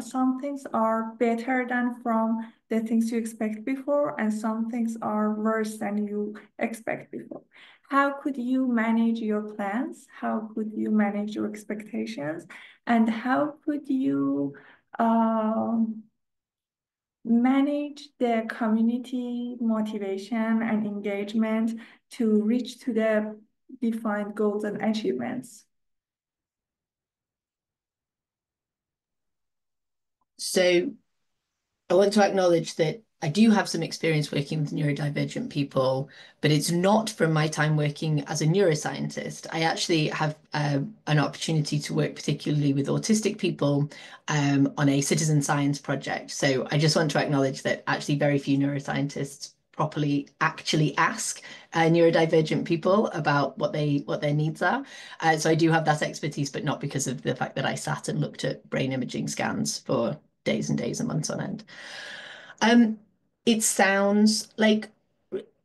Speaker 8: some things are better than from the things you expect before and some things are worse than you expect before. How could you manage your plans? How could you manage your expectations? And how could you um, manage the community motivation and engagement to reach to the defined goals and achievements.
Speaker 7: So I want to acknowledge that I do have some experience working with neurodivergent people, but it's not from my time working as a neuroscientist. I actually have uh, an opportunity to work particularly with autistic people um, on a citizen science project. So I just want to acknowledge that actually very few neuroscientists properly actually ask uh, neurodivergent people about what they what their needs are. Uh, so I do have that expertise, but not because of the fact that I sat and looked at brain imaging scans for days and days and months on end. Um, it sounds like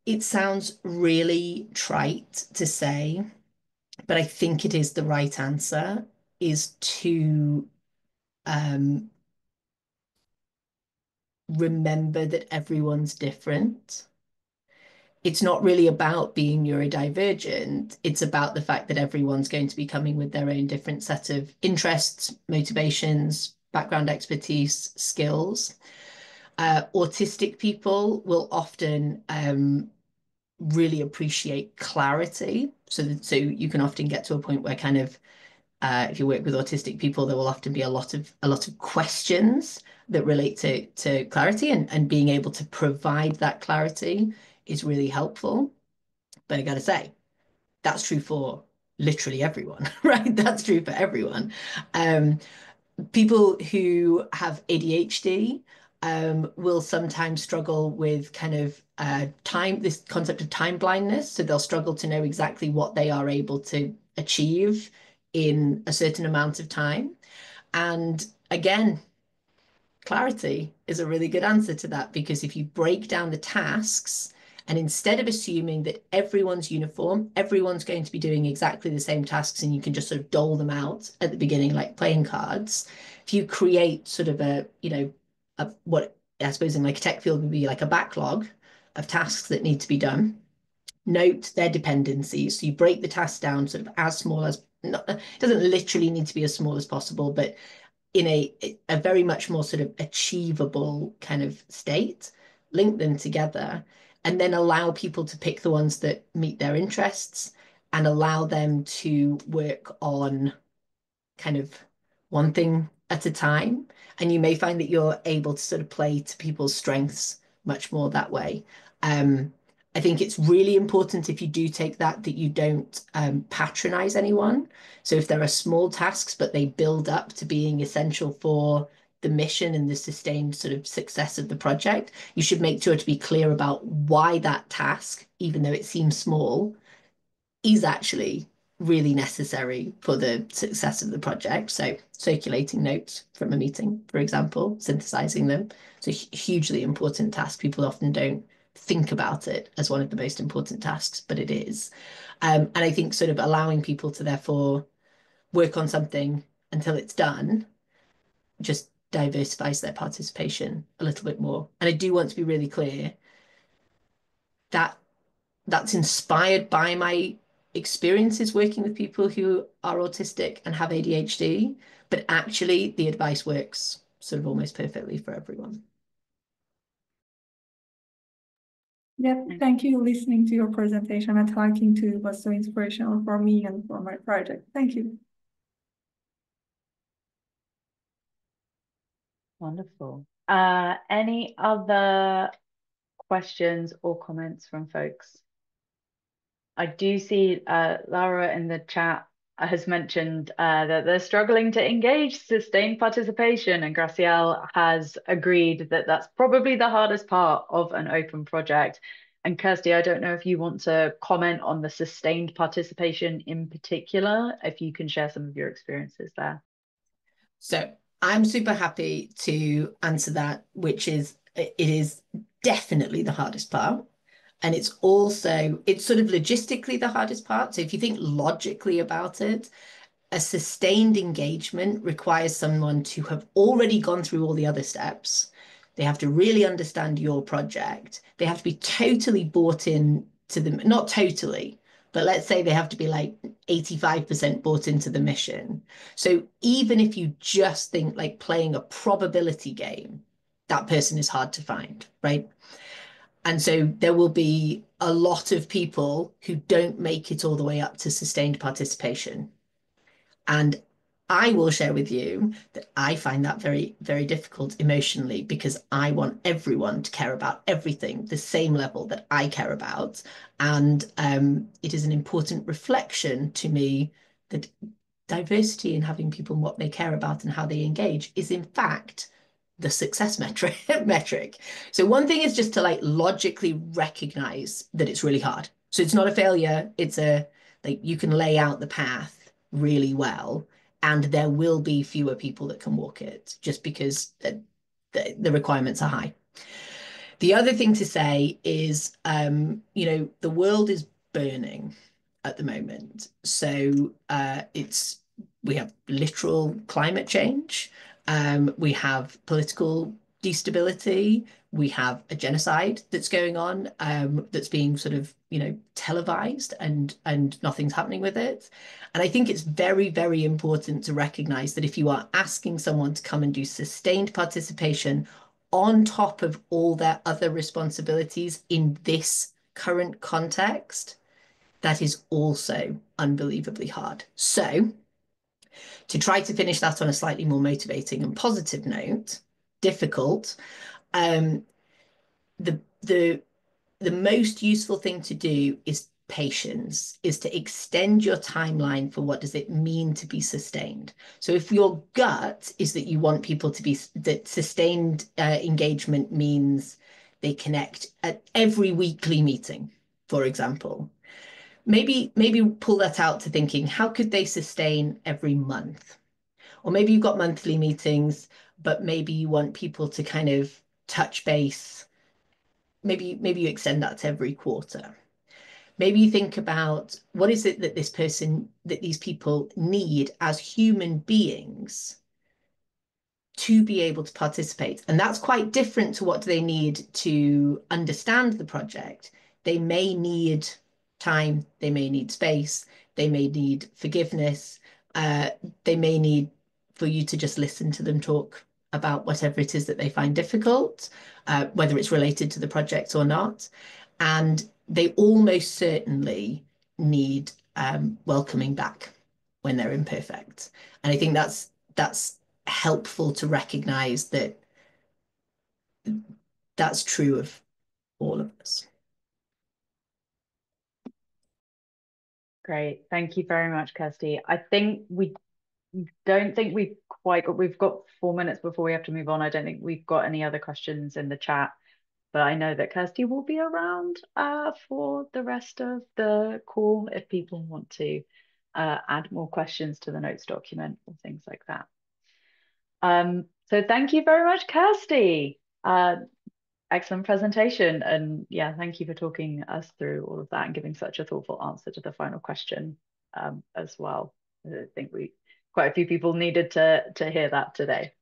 Speaker 7: it sounds really trite to say, but I think it is the right answer is to um, remember that everyone's different. It's not really about being neurodivergent. It's about the fact that everyone's going to be coming with their own different set of interests, motivations, background expertise, skills. Uh, autistic people will often um, really appreciate clarity. So, so you can often get to a point where kind of, uh, if you work with autistic people, there will often be a lot of a lot of questions that relate to to clarity, and and being able to provide that clarity is really helpful. But I got to say, that's true for literally everyone, right? That's true for everyone. Um, people who have ADHD um, will sometimes struggle with kind of uh, time, this concept of time blindness. So they'll struggle to know exactly what they are able to achieve in a certain amount of time. And again, clarity is a really good answer to that because if you break down the tasks and instead of assuming that everyone's uniform, everyone's going to be doing exactly the same tasks and you can just sort of dole them out at the beginning like playing cards, if you create sort of a, you know, a, what I suppose in like a tech field would be like a backlog of tasks that need to be done. Note their dependencies. So you break the task down sort of as small as not, it doesn't literally need to be as small as possible, but in a a very much more sort of achievable kind of state. Link them together and then allow people to pick the ones that meet their interests and allow them to work on kind of one thing at a time. And you may find that you're able to sort of play to people's strengths much more that way. Um, I think it's really important if you do take that, that you don't um, patronize anyone. So if there are small tasks, but they build up to being essential for the mission and the sustained sort of success of the project, you should make sure to be clear about why that task, even though it seems small, is actually really necessary for the success of the project. So circulating notes from a meeting, for example, synthesizing them. It's a hugely important task. People often don't think about it as one of the most important tasks, but it is. Um, and I think sort of allowing people to therefore work on something until it's done just diversifies their participation a little bit more. And I do want to be really clear that that's inspired by my experiences working with people who are autistic and have ADHD, but actually the advice works sort of almost perfectly for everyone.
Speaker 8: Yeah, thank you listening to your presentation and talking to was so inspirational for me and for my project. Thank you.
Speaker 6: Wonderful. Uh, any other questions or comments from folks? I do see uh, Laura in the chat has mentioned uh, that they're struggling to engage sustained participation, and Gracielle has agreed that that's probably the hardest part of an open project. And Kirstie, I don't know if you want to comment on the sustained participation in particular, if you can share some of your experiences there.
Speaker 7: So I'm super happy to answer that, which is it is definitely the hardest part. And it's also, it's sort of logistically the hardest part. So if you think logically about it, a sustained engagement requires someone to have already gone through all the other steps. They have to really understand your project. They have to be totally bought in to them, not totally, but let's say they have to be like 85% bought into the mission. So even if you just think like playing a probability game, that person is hard to find, right? And so there will be a lot of people who don't make it all the way up to sustained participation. And I will share with you that I find that very, very difficult emotionally because I want everyone to care about everything the same level that I care about. And um, it is an important reflection to me that diversity in having people and what they care about and how they engage is, in fact, the success metric metric. So one thing is just to like logically recognize that it's really hard. So it's not a failure. It's a like you can lay out the path really well, and there will be fewer people that can walk it just because the, the, the requirements are high. The other thing to say is, um, you know, the world is burning at the moment. So uh, it's we have literal climate change. Um, we have political destability. We have a genocide that's going on um, that's being sort of, you know, televised and and nothing's happening with it. And I think it's very, very important to recognize that if you are asking someone to come and do sustained participation on top of all their other responsibilities in this current context, that is also unbelievably hard. So to try to finish that on a slightly more motivating and positive note, difficult. Um, the the the most useful thing to do is patience is to extend your timeline for what does it mean to be sustained so if your gut is that you want people to be that sustained uh, engagement means they connect at every weekly meeting for example maybe maybe pull that out to thinking how could they sustain every month? Or maybe you've got monthly meetings but maybe you want people to kind of touch base. Maybe maybe you extend that to every quarter. Maybe you think about what is it that this person that these people need as human beings to be able to participate? And that's quite different to what they need to understand the project. They may need time, they may need space, they may need forgiveness, uh, they may need for you to just listen to them talk about whatever it is that they find difficult, uh, whether it's related to the project or not. And they almost certainly need um, welcoming back when they're imperfect. And I think that's that's helpful to recognize that that's true of all of us.
Speaker 6: Great. Thank you very much, Kirstie. I think we don't think we've quite got, we've got four minutes before we have to move on. I don't think we've got any other questions in the chat, but I know that Kirstie will be around uh, for the rest of the call if people want to uh, add more questions to the notes document or things like that. Um, so thank you very much, Kirstie. Uh, excellent presentation. And yeah, thank you for talking us through all of that and giving such a thoughtful answer to the final question um, as well. I think we quite a few people needed to to hear that today.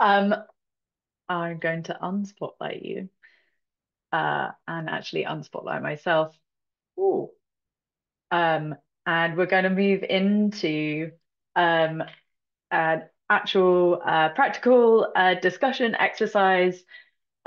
Speaker 6: Um, I'm going to unspotlight you uh, and actually unspotlight myself. Ooh. Um, and we're going to move into um, an actual uh, practical uh, discussion exercise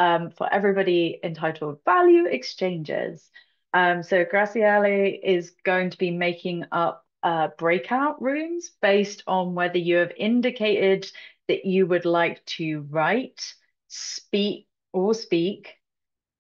Speaker 6: um, for everybody entitled Value Exchanges. Um, so Gracielle is going to be making up uh, breakout rooms based on whether you have indicated that you would like to write, speak, or speak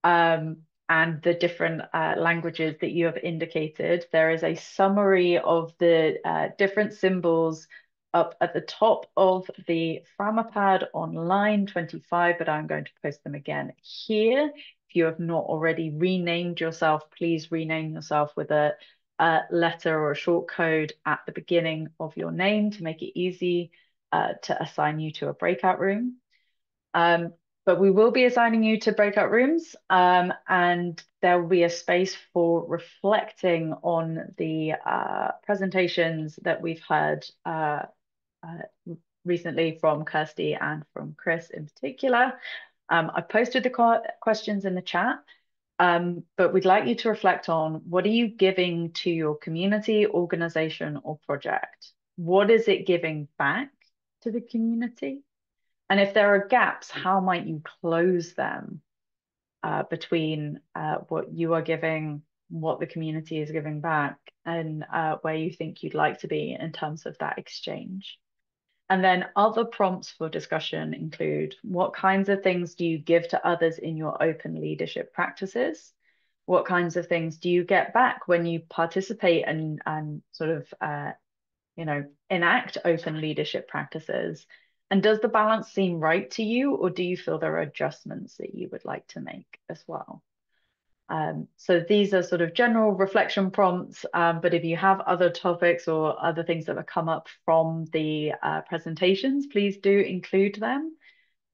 Speaker 6: um, and the different uh, languages that you have indicated. There is a summary of the uh, different symbols up at the top of the Framapad on line 25, but I'm going to post them again here. If you have not already renamed yourself, please rename yourself with a, a letter or a short code at the beginning of your name to make it easy uh, to assign you to a breakout room. Um, but we will be assigning you to breakout rooms um, and there will be a space for reflecting on the uh, presentations that we've heard uh, uh, recently from Kirstie and from Chris in particular. Um, I posted the questions in the chat, um, but we'd like you to reflect on what are you giving to your community, organization or project? What is it giving back to the community? And if there are gaps, how might you close them uh, between uh, what you are giving, what the community is giving back, and uh, where you think you'd like to be in terms of that exchange? And then other prompts for discussion include what kinds of things do you give to others in your open leadership practices? What kinds of things do you get back when you participate and, and sort of, uh, you know, enact open leadership practices? And does the balance seem right to you, or do you feel there are adjustments that you would like to make as well? Um, so these are sort of general reflection prompts, um, but if you have other topics or other things that have come up from the uh, presentations, please do include them.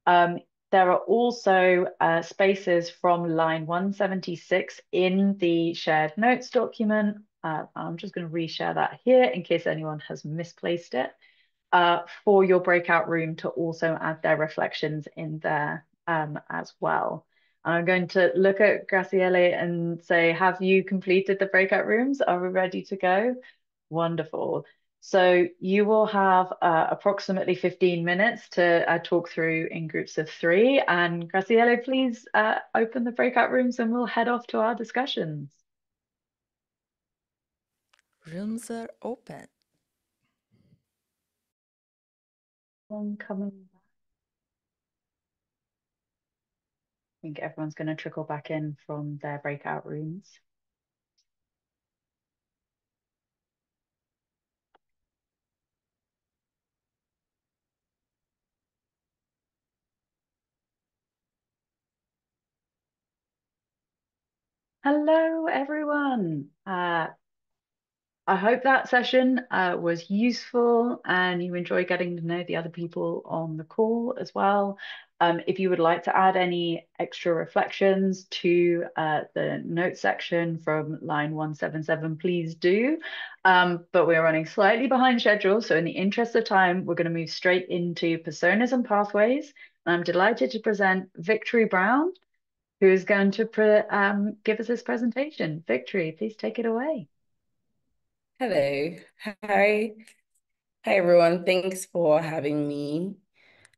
Speaker 6: Um, there are also uh, spaces from line 176 in the shared notes document. Uh, I'm just going to reshare that here in case anyone has misplaced it uh, for your breakout room to also add their reflections in there um, as well. I'm going to look at Gracielle and say, have you completed the breakout rooms? Are we ready to go? Wonderful. So you will have uh, approximately 15 minutes to uh, talk through in groups of three. And Gracielle, please uh, open the breakout rooms and we'll head off to our discussions.
Speaker 2: Rooms are open
Speaker 6: one coming back? I think everyone's going to trickle back in from their breakout rooms. Hello, everyone. Uh, I hope that session uh, was useful and you enjoy getting to know the other people on the call as well. Um, if you would like to add any extra reflections to uh, the notes section from line 177, please do. Um, but we're running slightly behind schedule. So in the interest of time, we're going to move straight into personas and pathways. And I'm delighted to present Victory Brown, who is going to um, give us this presentation. Victory, please take it away.
Speaker 9: Hello. Hi. Hi, everyone. Thanks for having me.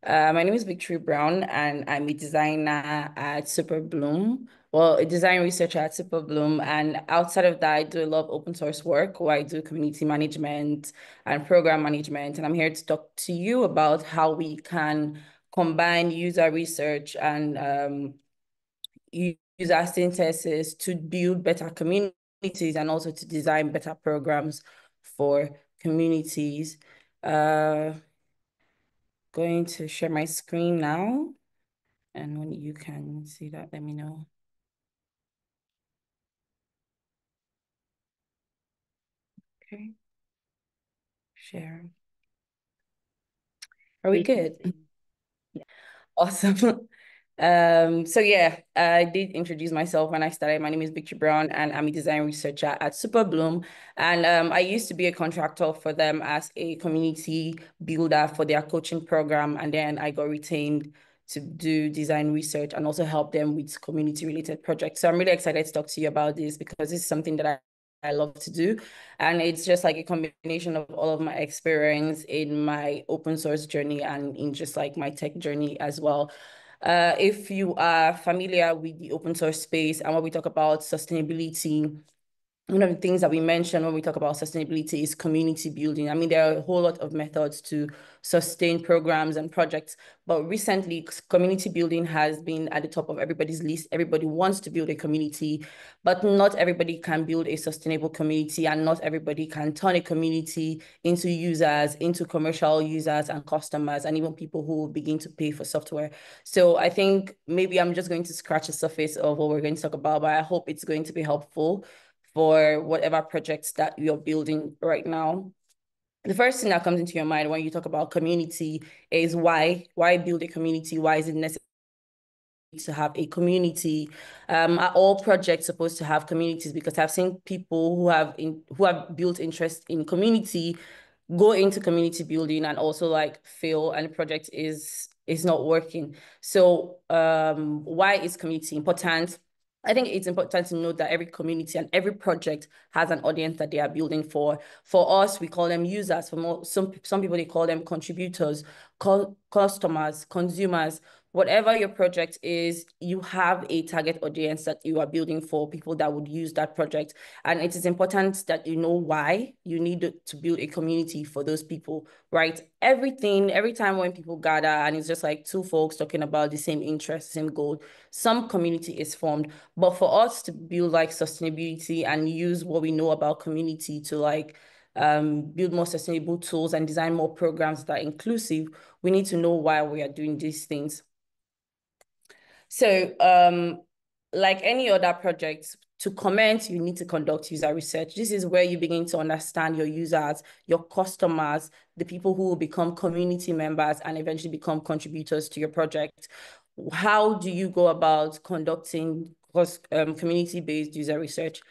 Speaker 9: Uh, my name is Victory Brown, and I'm a designer at Superbloom. Well, a design researcher at Superbloom. And outside of that, I do a lot of open source work where I do community management and program management. And I'm here to talk to you about how we can combine user research and um, user synthesis to build better community communities and also to design better programs for communities. Uh, going to share my screen now. And when you can see that, let me know. Okay. Share. Are we, good? Yeah. Awesome. Um, so yeah, I did introduce myself when I started. My name is Victory Brown and I'm a design researcher at Superbloom. And um, I used to be a contractor for them as a community builder for their coaching program. And then I got retained to do design research and also help them with community related projects. So I'm really excited to talk to you about this because this is something that I I love to do. And it's just like a combination of all of my experience in my open source journey and in just like my tech journey as well. Uh, if you are familiar with the open source space and when we talk about sustainability, one of the things that we mention when we talk about sustainability is community building. I mean, there are a whole lot of methods to sustain programs and projects, but recently community building has been at the top of everybody's list. Everybody wants to build a community, but not everybody can build a sustainable community and not everybody can turn a community into users, into commercial users and customers, and even people who begin to pay for software. So I think maybe I'm just going to scratch the surface of what we're going to talk about, but I hope it's going to be helpful for whatever projects that you're building right now. The first thing that comes into your mind when you talk about community is why, why build a community? Why is it necessary to have a community? Um, are all projects supposed to have communities? Because I've seen people who have in, who have built interest in community go into community building and also like fail and the project is is not working. So um, why is community important? I think it's important to note that every community and every project has an audience that they are building for. For us, we call them users. For more, some some people they call them contributors, customers, consumers whatever your project is, you have a target audience that you are building for people that would use that project. And it is important that you know why you need to build a community for those people, right? Everything, every time when people gather and it's just like two folks talking about the same interest, same goal, some community is formed. But for us to build like sustainability and use what we know about community to like um, build more sustainable tools and design more programs that are inclusive, we need to know why we are doing these things. So um, like any other project, to comment, you need to conduct user research. This is where you begin to understand your users, your customers, the people who will become community members and eventually become contributors to your project. How do you go about conducting um, community-based user research?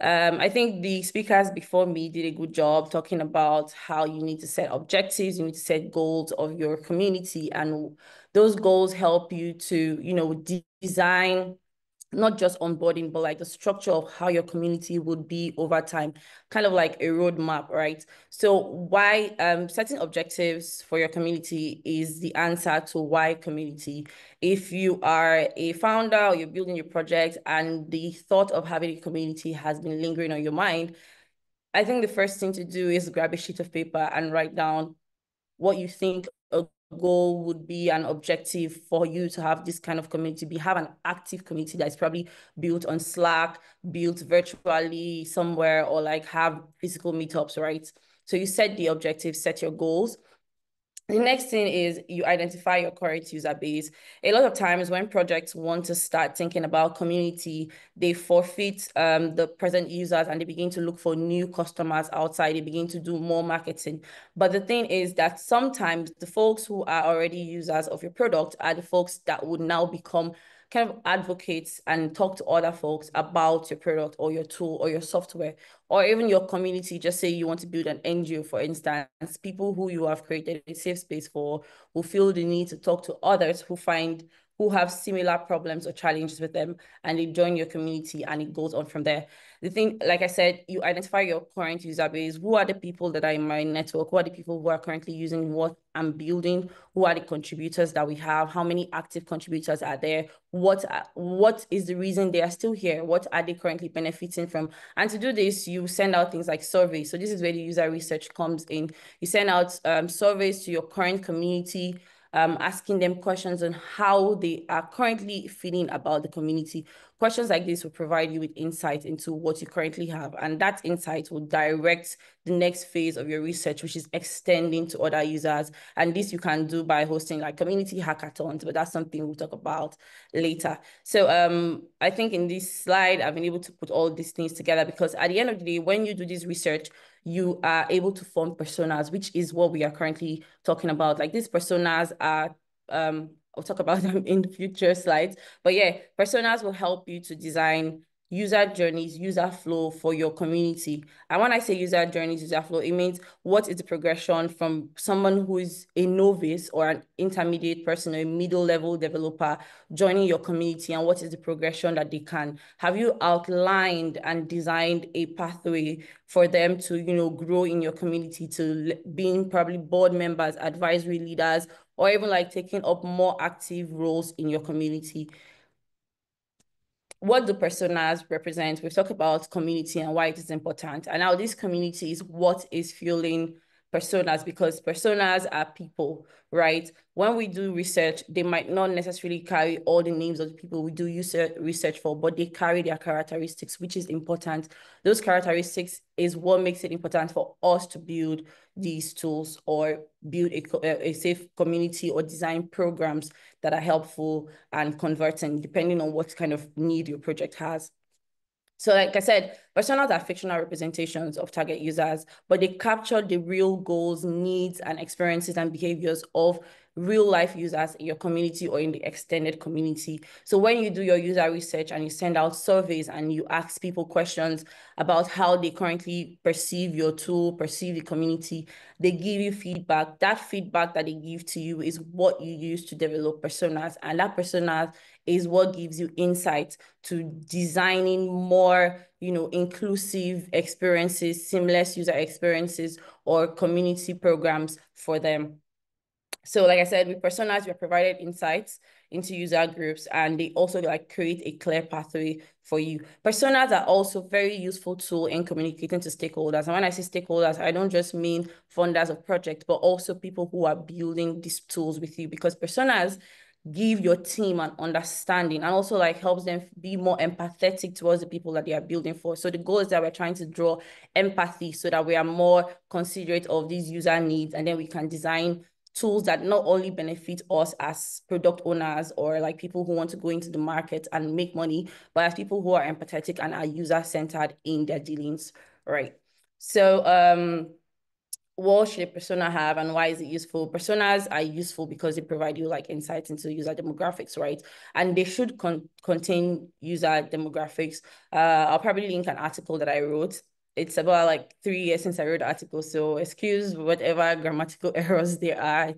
Speaker 9: Um, I think the speakers before me did a good job talking about how you need to set objectives, you need to set goals of your community, and those goals help you to, you know, de design not just onboarding, but like the structure of how your community would be over time, kind of like a roadmap, right? So why um, setting objectives for your community is the answer to why community. If you are a founder or you're building your project and the thought of having a community has been lingering on your mind, I think the first thing to do is grab a sheet of paper and write down what you think a goal would be an objective for you to have this kind of community be have an active community that's probably built on slack built virtually somewhere or like have physical meetups right? So you set the objective set your goals the next thing is you identify your current user base. A lot of times when projects want to start thinking about community, they forfeit um, the present users and they begin to look for new customers outside. They begin to do more marketing. But the thing is that sometimes the folks who are already users of your product are the folks that would now become kind of advocate and talk to other folks about your product or your tool or your software or even your community. Just say you want to build an NGO, for instance, people who you have created a safe space for, who feel the need to talk to others who find who have similar problems or challenges with them and they join your community and it goes on from there. The thing, like I said, you identify your current user base. Who are the people that are in my network? Who are the people who are currently using what I'm building? Who are the contributors that we have? How many active contributors are there? What, what is the reason they are still here? What are they currently benefiting from? And to do this, you send out things like surveys. So this is where the user research comes in. You send out um, surveys to your current community, um, asking them questions on how they are currently feeling about the community. Questions like this will provide you with insight into what you currently have. And that insight will direct the next phase of your research, which is extending to other users. And this you can do by hosting like community hackathons, but that's something we'll talk about later. So um, I think in this slide, I've been able to put all these things together because at the end of the day, when you do this research, you are able to form personas, which is what we are currently talking about. Like these personas are um, I'll talk about them in the future slides. But yeah, personas will help you to design user journeys, user flow for your community. And when I say user journeys, user flow, it means what is the progression from someone who is a novice or an intermediate person or a middle level developer joining your community and what is the progression that they can. Have you outlined and designed a pathway for them to, you know, grow in your community to being probably board members, advisory leaders, or even like taking up more active roles in your community? What do personas represent? We've talked about community and why it is important. And now this community is what is fueling personas because personas are people, right? When we do research, they might not necessarily carry all the names of the people we do uh, research for, but they carry their characteristics, which is important. Those characteristics is what makes it important for us to build these tools or build a, a safe community or design programs that are helpful and converting, depending on what kind of need your project has. So like I said, personas are fictional representations of target users, but they capture the real goals, needs, and experiences and behaviors of real life users in your community or in the extended community. So when you do your user research and you send out surveys and you ask people questions about how they currently perceive your tool, perceive the community, they give you feedback. That feedback that they give to you is what you use to develop personas. And that personas is what gives you insight to designing more you know, inclusive experiences, seamless user experiences, or community programs for them. So like I said, with personas, we're provided insights into user groups and they also like create a clear pathway for you. Personas are also very useful tool in communicating to stakeholders. And when I say stakeholders, I don't just mean funders of projects, but also people who are building these tools with you because personas give your team an understanding and also like helps them be more empathetic towards the people that they are building for. So the goal is that we're trying to draw empathy so that we are more considerate of these user needs and then we can design tools that not only benefit us as product owners or like people who want to go into the market and make money, but as people who are empathetic and are user-centered in their dealings, right? So um, what should a persona have and why is it useful? Personas are useful because they provide you like insights into user demographics, right? And they should con contain user demographics. Uh, I'll probably link an article that I wrote it's about like three years since I wrote the article. So excuse whatever grammatical errors there are.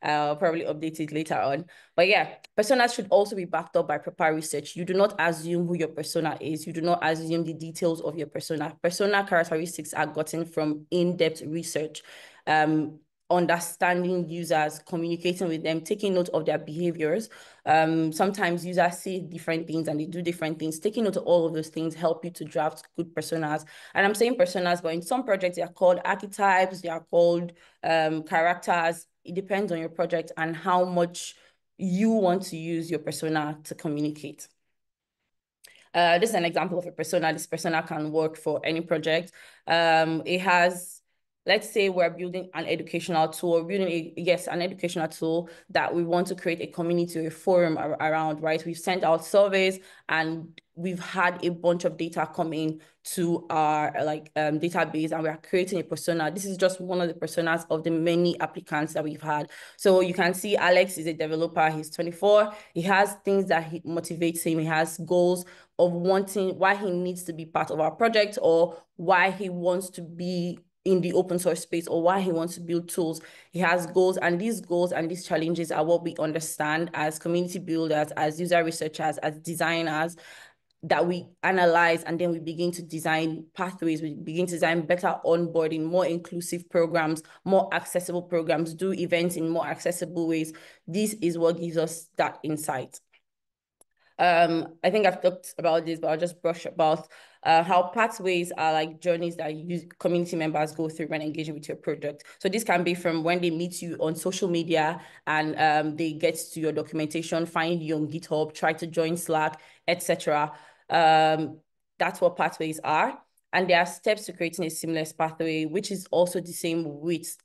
Speaker 9: I'll probably update it later on. But yeah, personas should also be backed up by proper research. You do not assume who your persona is. You do not assume the details of your persona. Persona characteristics are gotten from in-depth research. Um, understanding users, communicating with them, taking note of their behaviors. Um, sometimes users see different things and they do different things. Taking note of all of those things help you to draft good personas. And I'm saying personas, but in some projects, they are called archetypes, they are called um, characters. It depends on your project and how much you want to use your persona to communicate. Uh, this is an example of a persona. This persona can work for any project. Um, it has let's say we're building an educational tool, building a, yes, an educational tool that we want to create a community, a forum around, right? We've sent out surveys and we've had a bunch of data come in to our like um, database and we are creating a persona. This is just one of the personas of the many applicants that we've had. So you can see Alex is a developer. He's 24. He has things that he motivates him. He has goals of wanting why he needs to be part of our project or why he wants to be in the open source space or why he wants to build tools. He has goals and these goals and these challenges are what we understand as community builders, as user researchers, as designers that we analyze and then we begin to design pathways, we begin to design better onboarding, more inclusive programs, more accessible programs, do events in more accessible ways. This is what gives us that insight. Um, I think I've talked about this, but I'll just brush about uh, how pathways are like journeys that use community members go through when engaging with your project. So this can be from when they meet you on social media and um, they get to your documentation, find you on GitHub, try to join Slack, etc. Um, that's what pathways are. And there are steps to creating a seamless pathway, which is also the same with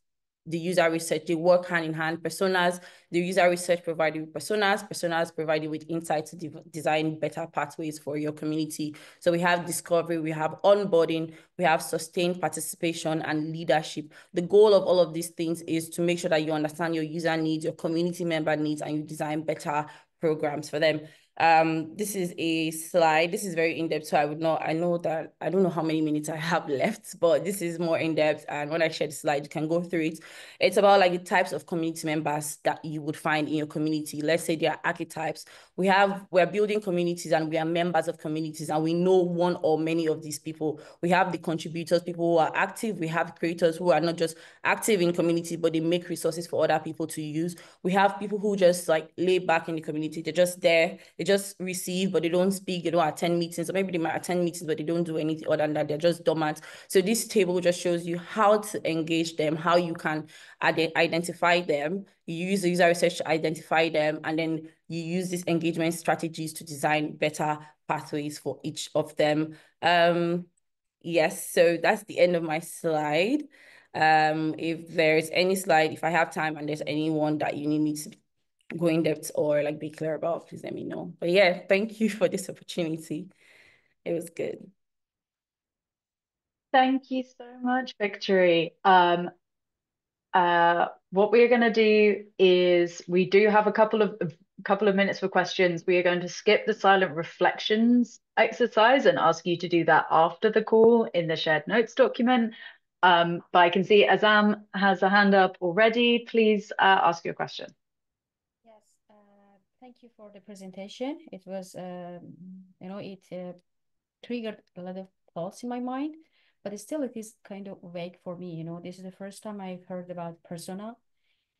Speaker 9: the user research, they work hand in hand. Personas, the user research provided with personas, personas provided with insights to de design better pathways for your community. So we have discovery, we have onboarding, we have sustained participation and leadership. The goal of all of these things is to make sure that you understand your user needs, your community member needs, and you design better programs for them. Um, this is a slide. This is very in-depth, so I would not, I know that, I don't know how many minutes I have left, but this is more in-depth. And when I share the slide, you can go through it. It's about like the types of community members that you would find in your community. Let's say they are archetypes. We have, we're building communities and we are members of communities and we know one or many of these people. We have the contributors, people who are active. We have creators who are not just active in community, but they make resources for other people to use. We have people who just like lay back in the community. They're just there they just receive, but they don't speak, they don't attend meetings, or maybe they might attend meetings, but they don't do anything other than that. They're just dormant. So this table just shows you how to engage them, how you can identify them. You use the user research to identify them, and then you use these engagement strategies to design better pathways for each of them. Um, yes, so that's the end of my slide. Um, if there's any slide, if I have time and there's anyone that you need me to go in depth or like be clear about, please let me know. But yeah, thank you for this opportunity. It was good.
Speaker 6: Thank you so much, Victory. Um, uh, what we are going to do is we do have a couple of a couple of minutes for questions. We are going to skip the silent reflections exercise and ask you to do that after the call in the shared notes document. Um, but I can see Azam has a hand up already. Please uh, ask your question.
Speaker 10: Yes, thank you for the presentation. It was, um, you know, it uh, triggered a lot of thoughts in my mind, but still it is kind of vague for me. You know, this is the first time I've heard about persona.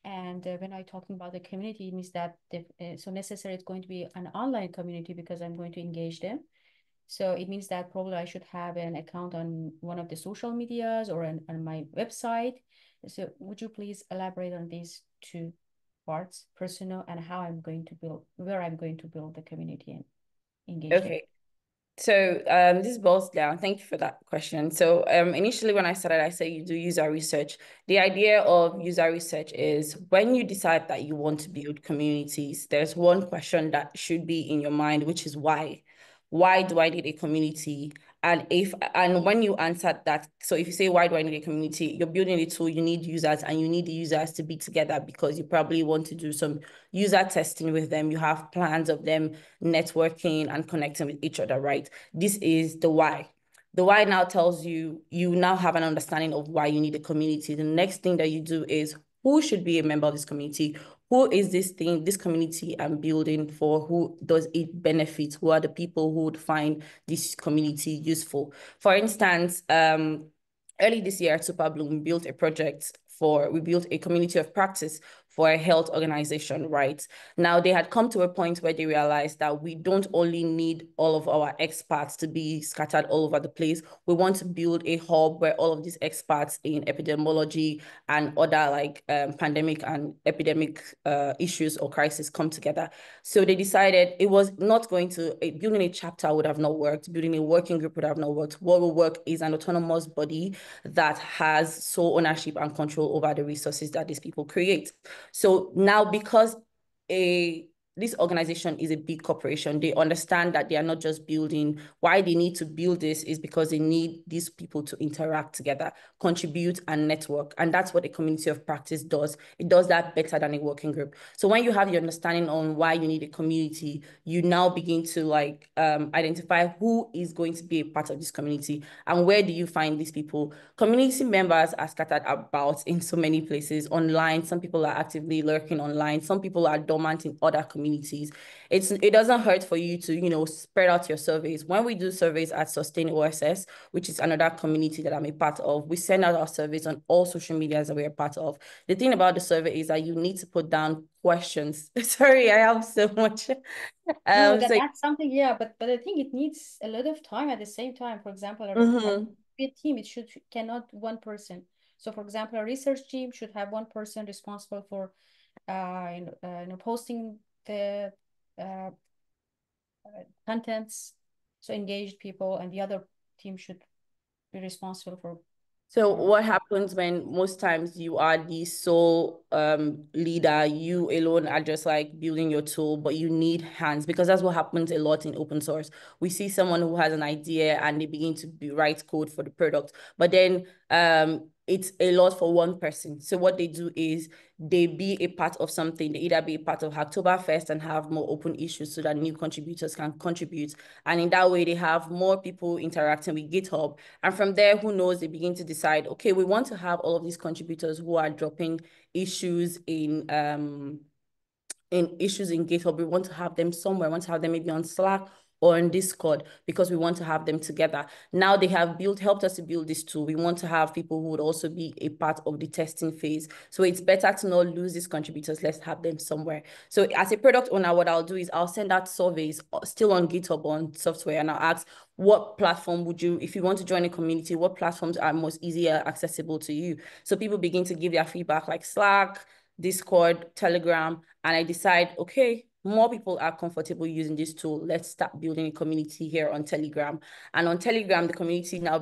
Speaker 10: And uh, when I talking about the community, it means that the, uh, so necessary it's going to be an online community because I'm going to engage them. So it means that probably I should have an account on one of the social medias or on, on my website. So would you please elaborate on these two parts, personal, and how I'm going to build, where I'm going to build the community and engage.
Speaker 9: Okay. So um, this boils down. Thank you for that question. So um, initially, when I started, I said you do user research. The idea of user research is when you decide that you want to build communities, there's one question that should be in your mind, which is why. Why do I need a community? And if and when you answer that, so if you say why do I need a community, you're building a tool, you need users and you need the users to be together because you probably want to do some user testing with them. You have plans of them networking and connecting with each other, right? This is the why. The why now tells you you now have an understanding of why you need a community. The next thing that you do is who should be a member of this community? Who is this thing, this community I'm building for? Who does it benefit? Who are the people who would find this community useful? For instance, um, early this year at Superbloom, built a project for, we built a community of practice for a health organization, right? Now, they had come to a point where they realized that we don't only need all of our experts to be scattered all over the place. We want to build a hub where all of these experts in epidemiology and other like um, pandemic and epidemic uh, issues or crisis come together. So they decided it was not going to, building a chapter would have not worked, building a working group would have not worked. What will work is an autonomous body that has sole ownership and control over the resources that these people create. So now because a this organization is a big corporation. They understand that they are not just building. Why they need to build this is because they need these people to interact together, contribute and network. And that's what a community of practice does. It does that better than a working group. So when you have your understanding on why you need a community, you now begin to like um, identify who is going to be a part of this community and where do you find these people. Community members are scattered about in so many places online. Some people are actively lurking online. Some people are dormant in other communities communities. It's it doesn't hurt for you to, you know, spread out your surveys. When we do surveys at Sustain OSS, which is another community that I'm a part of, we send out our surveys on all social medias that we're part of. The thing about the survey is that you need to put down questions. Sorry, I have so much. Um,
Speaker 10: no, that, so, that's something, yeah, but but I think it needs a lot of time at the same time. For example, a, mm -hmm. a team, it should cannot one person. So, for example, a research team should have one person responsible for uh, you know, uh, you know posting the uh, contents, so engaged people, and the other team should be responsible for
Speaker 9: So what happens when most times you are the sole um, leader, you alone are just like building your tool, but you need hands because that's what happens a lot in open source. We see someone who has an idea and they begin to be, write code for the product, but then um, it's a lot for one person. So what they do is they be a part of something. They either be a part of Hacktoberfest and have more open issues so that new contributors can contribute. And in that way, they have more people interacting with GitHub. And from there, who knows, they begin to decide, okay, we want to have all of these contributors who are dropping issues in um in issues in GitHub. We want to have them somewhere. We want to have them maybe on Slack or in Discord because we want to have them together. Now they have built, helped us to build this tool. We want to have people who would also be a part of the testing phase. So it's better to not lose these contributors. Let's have them somewhere. So as a product owner, what I'll do is I'll send out surveys uh, still on GitHub on software and I'll ask what platform would you, if you want to join a community, what platforms are most easier accessible to you? So people begin to give their feedback like Slack, Discord, Telegram, and I decide, okay, more people are comfortable using this tool. Let's start building a community here on Telegram. And on Telegram, the community now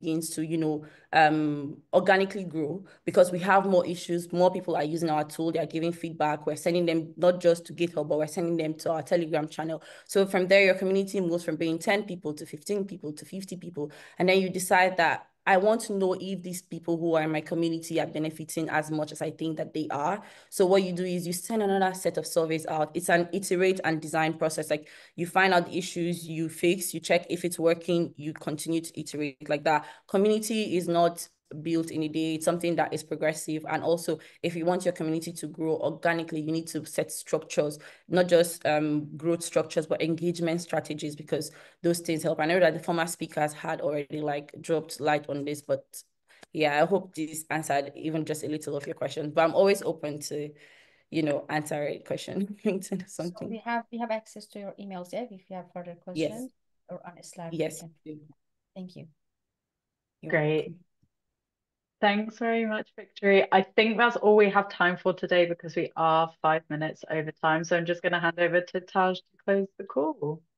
Speaker 9: begins to, you know, um, organically grow because we have more issues. More people are using our tool. They are giving feedback. We're sending them not just to GitHub, but we're sending them to our Telegram channel. So from there, your community moves from being 10 people to 15 people to 50 people. And then you decide that I want to know if these people who are in my community are benefiting as much as I think that they are. So what you do is you send another set of surveys out. It's an iterate and design process. Like you find out the issues, you fix, you check if it's working, you continue to iterate like that. Community is not built in a day. It's something that is progressive. And also, if you want your community to grow organically, you need to set structures, not just um, growth structures, but engagement strategies, because those things help. I know that the former speakers had already like dropped light on this, but yeah, I hope this answered even just a little of your question. But I'm always open to, you know, answer a question. something.
Speaker 10: So we have we have access to your emails, yeah, if you have further questions
Speaker 9: yes.
Speaker 10: or on a Slack.
Speaker 9: Yes.
Speaker 10: Thank you.
Speaker 6: You're Great. Welcome. Thanks very much, Victory. I think that's all we have time for today because we are five minutes over time. So I'm just going to hand over to Taj to close the call.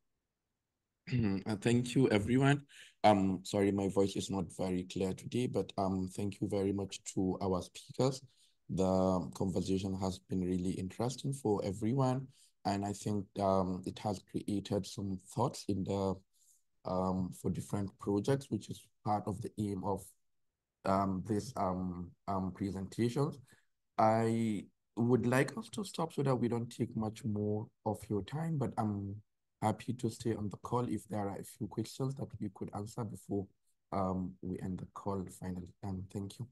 Speaker 1: Uh, thank you, everyone. Um, sorry, my voice is not very clear today, but um, thank you very much to our speakers. The conversation has been really interesting for everyone, and I think um, it has created some thoughts in the um for different projects, which is part of the aim of um, this um, um, presentations. I would like us to stop so that we don't take much more of your time, but I'm happy to stay on the call if there are a few questions that we could answer before um, we end the call finally. Um, thank you.